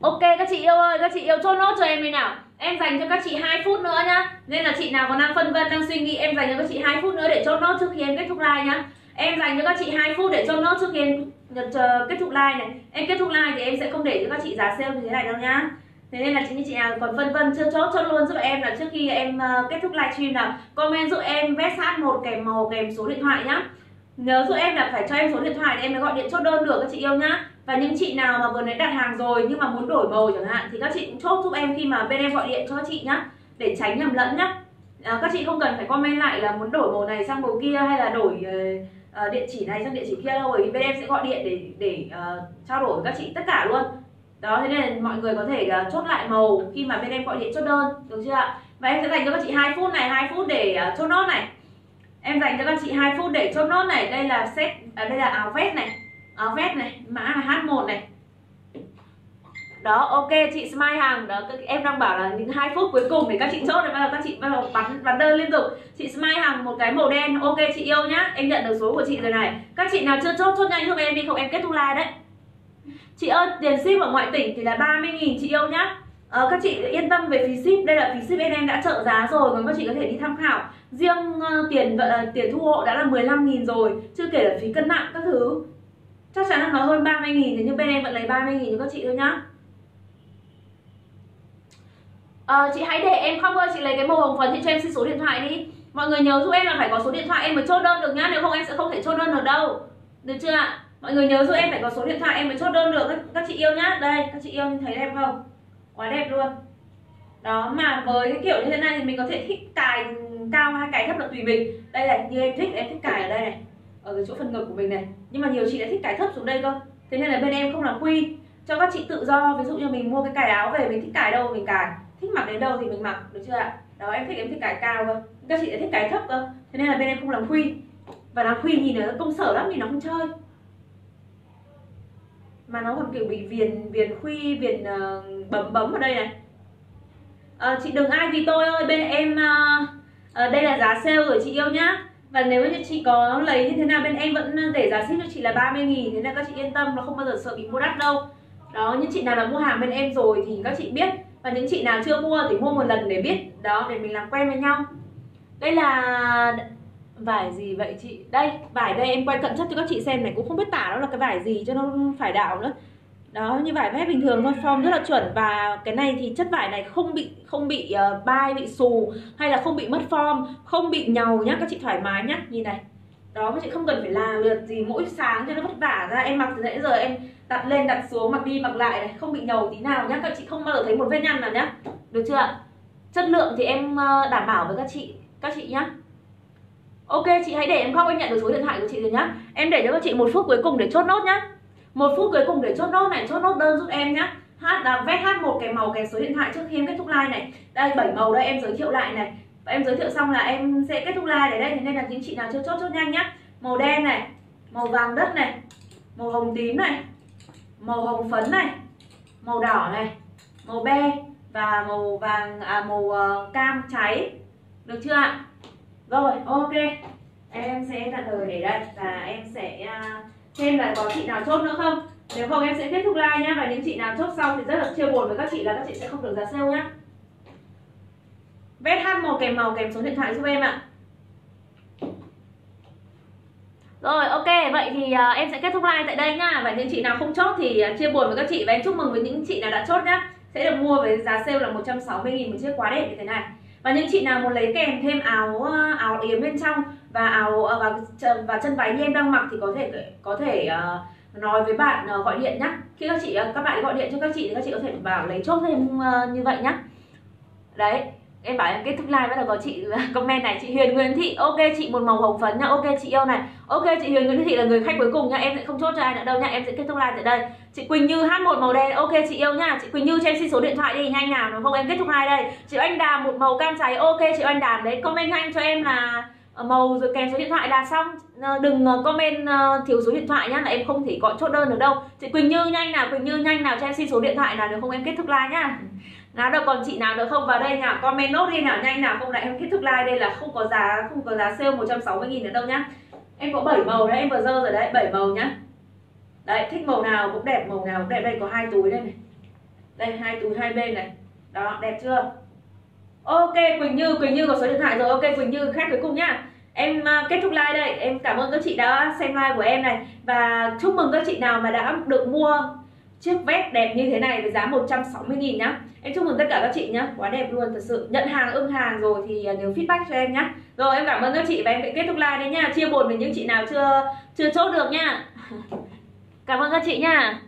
A: Ok, các chị yêu ơi, các chị yêu chốt nốt cho em đi nào. Em dành cho các chị 2 phút nữa nhá. Nên là chị nào còn đang phân vân, đang suy nghĩ, em dành cho các chị 2 phút nữa để chốt nốt trước khi em kết thúc like nhá. Em dành cho các chị 2 phút để chốt nốt trước khi em ờ, chờ, kết thúc like này. Em kết thúc like thì em sẽ không để cho các chị giá sale như thế này đâu nhá. Thế nên là chị chị nào còn phân vân, chưa chốt chốt luôn giúp em là trước khi em ờ, kết thúc livestream nào, comment giúp em vest sát một kèm màu, kèm số điện thoại nhá nhớ giúp em là phải cho em số điện thoại để em mới gọi điện chốt đơn được các chị yêu nhá. Và những chị nào mà vừa nãy đặt hàng rồi nhưng mà muốn đổi màu chẳng hạn thì các chị cũng chốt giúp em khi mà bên em gọi điện cho các chị nhá để tránh nhầm lẫn nhá. À, các chị không cần phải comment lại là muốn đổi màu này sang màu kia hay là đổi uh, địa chỉ này sang địa chỉ kia đâu bởi vì bên em sẽ gọi điện để để uh, trao đổi với các chị tất cả luôn. Đó thế nên là mọi người có thể uh, chốt lại màu khi mà bên em gọi điện chốt đơn được chưa ạ? Và em sẽ dành cho các chị 2 phút này 2 phút để uh, chốt nốt này em dành cho các chị 2 phút để chốt nốt này. Đây là set à, đây là áo vest này. Áo vest này mã là H1 này. Đó ok chị Smile hàng đó em đang bảo là những hai phút cuối cùng để các chị chốt để bắt đầu các chị bắt đầu bắn bắn đơn liên tục. Chị Smile hàng một cái màu đen. Ok chị yêu nhá. Em nhận được số của chị rồi này. Các chị nào chưa chốt chốt nhanh giúp em đi không em kết thúc like đấy. Chị ơi tiền ship ở ngoại tỉnh thì là 30.000 chị yêu nhá. Ờ, các chị yên tâm về phí ship. Đây là phí ship bên em đã trợ giá rồi còn các chị có thể đi tham khảo riêng uh, tiền uh, tiền thu hộ đã là 15.000 rồi chưa kể là phí cân nặng các thứ. Chắc chắn là nó hơn 30 nghìn thế nhưng bên em vẫn lấy 30 nghìn cho các chị thôi nhá. À, chị hãy để em không ơi chị lấy cái màu hồng phấn thì cho em xin số điện thoại đi. Mọi người nhớ giúp em là phải có số điện thoại em mới chốt đơn được nhá nếu không em sẽ không thể chốt đơn được đâu. Được chưa ạ? Mọi người nhớ giúp em phải có số điện thoại em mới chốt đơn được các, các chị yêu nhá. Đây các chị yêu thấy đẹp không? Quá đẹp luôn đó mà với cái kiểu như thế này thì mình có thể thích cài cao hay cài thấp là tùy mình. Đây này như em thích em thích cài ở đây này ở cái chỗ phần ngực của mình này. Nhưng mà nhiều chị đã thích cài thấp xuống đây cơ. Thế nên là bên em không làm quy. Cho các chị tự do ví dụ như mình mua cái cài áo về mình thích cài đâu mình cài. Thích mặc đến đâu thì mình mặc được chưa ạ? Đó em thích em thích cài cao cơ. Các chị lại thích cài thấp cơ. Thế nên là bên em không làm quy. Và làm quy nhìn nó công sở lắm thì nó không chơi. Mà nó còn kiểu bị viền viền khuy viền uh, bấm bấm ở đây này à, chị đừng ai vì tôi ơi bên em à, đây là giá sale của chị yêu nhá. Và nếu như chị có lấy như thế nào bên em vẫn để giá ship cho chị là 30 nghìn thế nên các chị yên tâm nó không bao giờ sợ bị mua đắt đâu. Đó những chị nào đã mua hàng bên em rồi thì các chị biết và những chị nào chưa mua thì mua một lần để biết. Đó để mình làm quen với nhau. Đây là vải gì vậy chị? Đây vải đây em quay cận chất cho các chị xem này cũng không biết tả đó là cái vải gì cho nó phải đạo nữa đó như vải vest bình thường thôi form rất là chuẩn. Và cái này thì chất vải này không bị không bị ờ, uh, bay bị xù hay là không bị mất form không bị nhàu nhá các chị thoải mái nhá. Nhìn này. Đó các chị không cần phải làm lượt gì mỗi sáng cho nó vất vả ra. Em mặc từ nãy giờ em đặt lên đặt xuống mặc đi mặc lại này không bị nhàu tí nào nhá. Các chị không bao giờ thấy một vết nhăn nào nhá. Được chưa ạ? Chất lượng thì em ờ, đảm bảo với các chị các chị nhá. Ok chị hãy để em không em nhận được số điện thoại của chị rồi nhá. Em để cho các chị một phút cuối cùng để chốt nốt nhá một phút cuối cùng để chốt nốt này chốt nốt đơn giúp em nhá. H là vét h một cái màu cái số điện thoại trước khi em kết thúc like này. Đây bảy màu đây em giới thiệu lại này. Em giới thiệu xong là em sẽ kết thúc like để đây thế nên là những chị nào chưa chốt chốt nhanh nhá. Màu đen này màu vàng đất này màu hồng tím này màu hồng phấn này màu đỏ này màu be và màu vàng à màu uh, cam cháy. Được chưa ạ? Rồi ok. Em sẽ đặt lời để đây và em sẽ uh, xem là có chị nào chốt nữa không? Nếu không em sẽ kết thúc like nhá. Và những chị nào chốt xong thì rất là chia buồn với các chị là các chị sẽ không được giá sale nhá. Vét hát màu kèm màu kèm số điện thoại giúp em ạ. Rồi ok. Vậy thì uh, em sẽ kết thúc like tại đây nhá. Và những chị nào không chốt thì uh, chia buồn với các chị. Và em chúc mừng với những chị nào đã chốt nhá. Sẽ được mua với giá sale là 160 000 một chiếc quá đẹp như thế này và những chị nào muốn lấy kèm thêm áo ờ, áo yếm bên trong và áo ờ, và và chân váy như em đang mặc thì có thể có thể uh, nói với bạn uh, gọi điện nhá. Khi các chị uh, các bạn gọi điện cho các chị thì các chị có thể bảo lấy chốt thêm uh, như vậy nhá. Đấy em bảo em kết thúc live bắt đầu có chị [LAUGHS] comment này, chị Huyền, Nguyễn Thị, ok chị, một màu hồng phấn nha, ok chị yêu này. Ok chị Huyền, Nguyễn Thị là người khách cuối cùng nha, em sẽ không chốt cho ai nữa đâu nha, em sẽ kết thúc live tại đây. Chị Quỳnh Như hát một màu đen, ok chị yêu nha. Chị Quỳnh Như cho em xin số điện thoại đi, nhanh nào, nếu không em kết thúc live đây. Chị Anh Đàm, một màu cam cháy, ok chị Anh Đàm, đấy, comment nhanh cho em là ờ, màu rồi kèm số điện thoại là xong. Ờ, đừng ờ, comment thiếu số điện thoại nhá, là em không thể gọi chốt đơn được đâu. Chị Quỳnh Như nhanh nào, Quỳnh Như nhanh nào cho em xin số điện thoại nào, nếu không em kết thúc live nhá nào đâu còn chị nào nữa không? Vào đây nào, comment nốt đi nào, nhanh nào, không lại em kết thúc like đây là không có giá, không có giá sale 160 nghìn nữa đâu nhá. Em có 7 màu đấy, em vừa dơ rồi đấy 7 màu nhá. Đấy, thích màu nào cũng đẹp, màu nào cũng đẹp. Đây có hai túi đây này. Đây, hai túi hai bên này. Đó, đẹp chưa? Ok, quỳnh như quỳnh như có số điện thoại rồi. Ok, quỳnh như khách cuối cùng nhá. Em à, kết thúc like đây. Em cảm ơn các chị đã xem like của em này. Và chúc mừng các chị nào mà đã được mua chiếc vest đẹp như thế này với giá 160 nghìn nhá. Em chúc mừng tất cả các chị nhá. Quá đẹp luôn, thật sự. Nhận hàng, ưng hàng rồi thì à, nhớ feedback cho em nhá. Rồi, em cảm ơn các chị và em sẽ kết thúc like đấy nha Chia buồn với những chị nào chưa chưa chốt được nha [LAUGHS] Cảm ơn các chị nha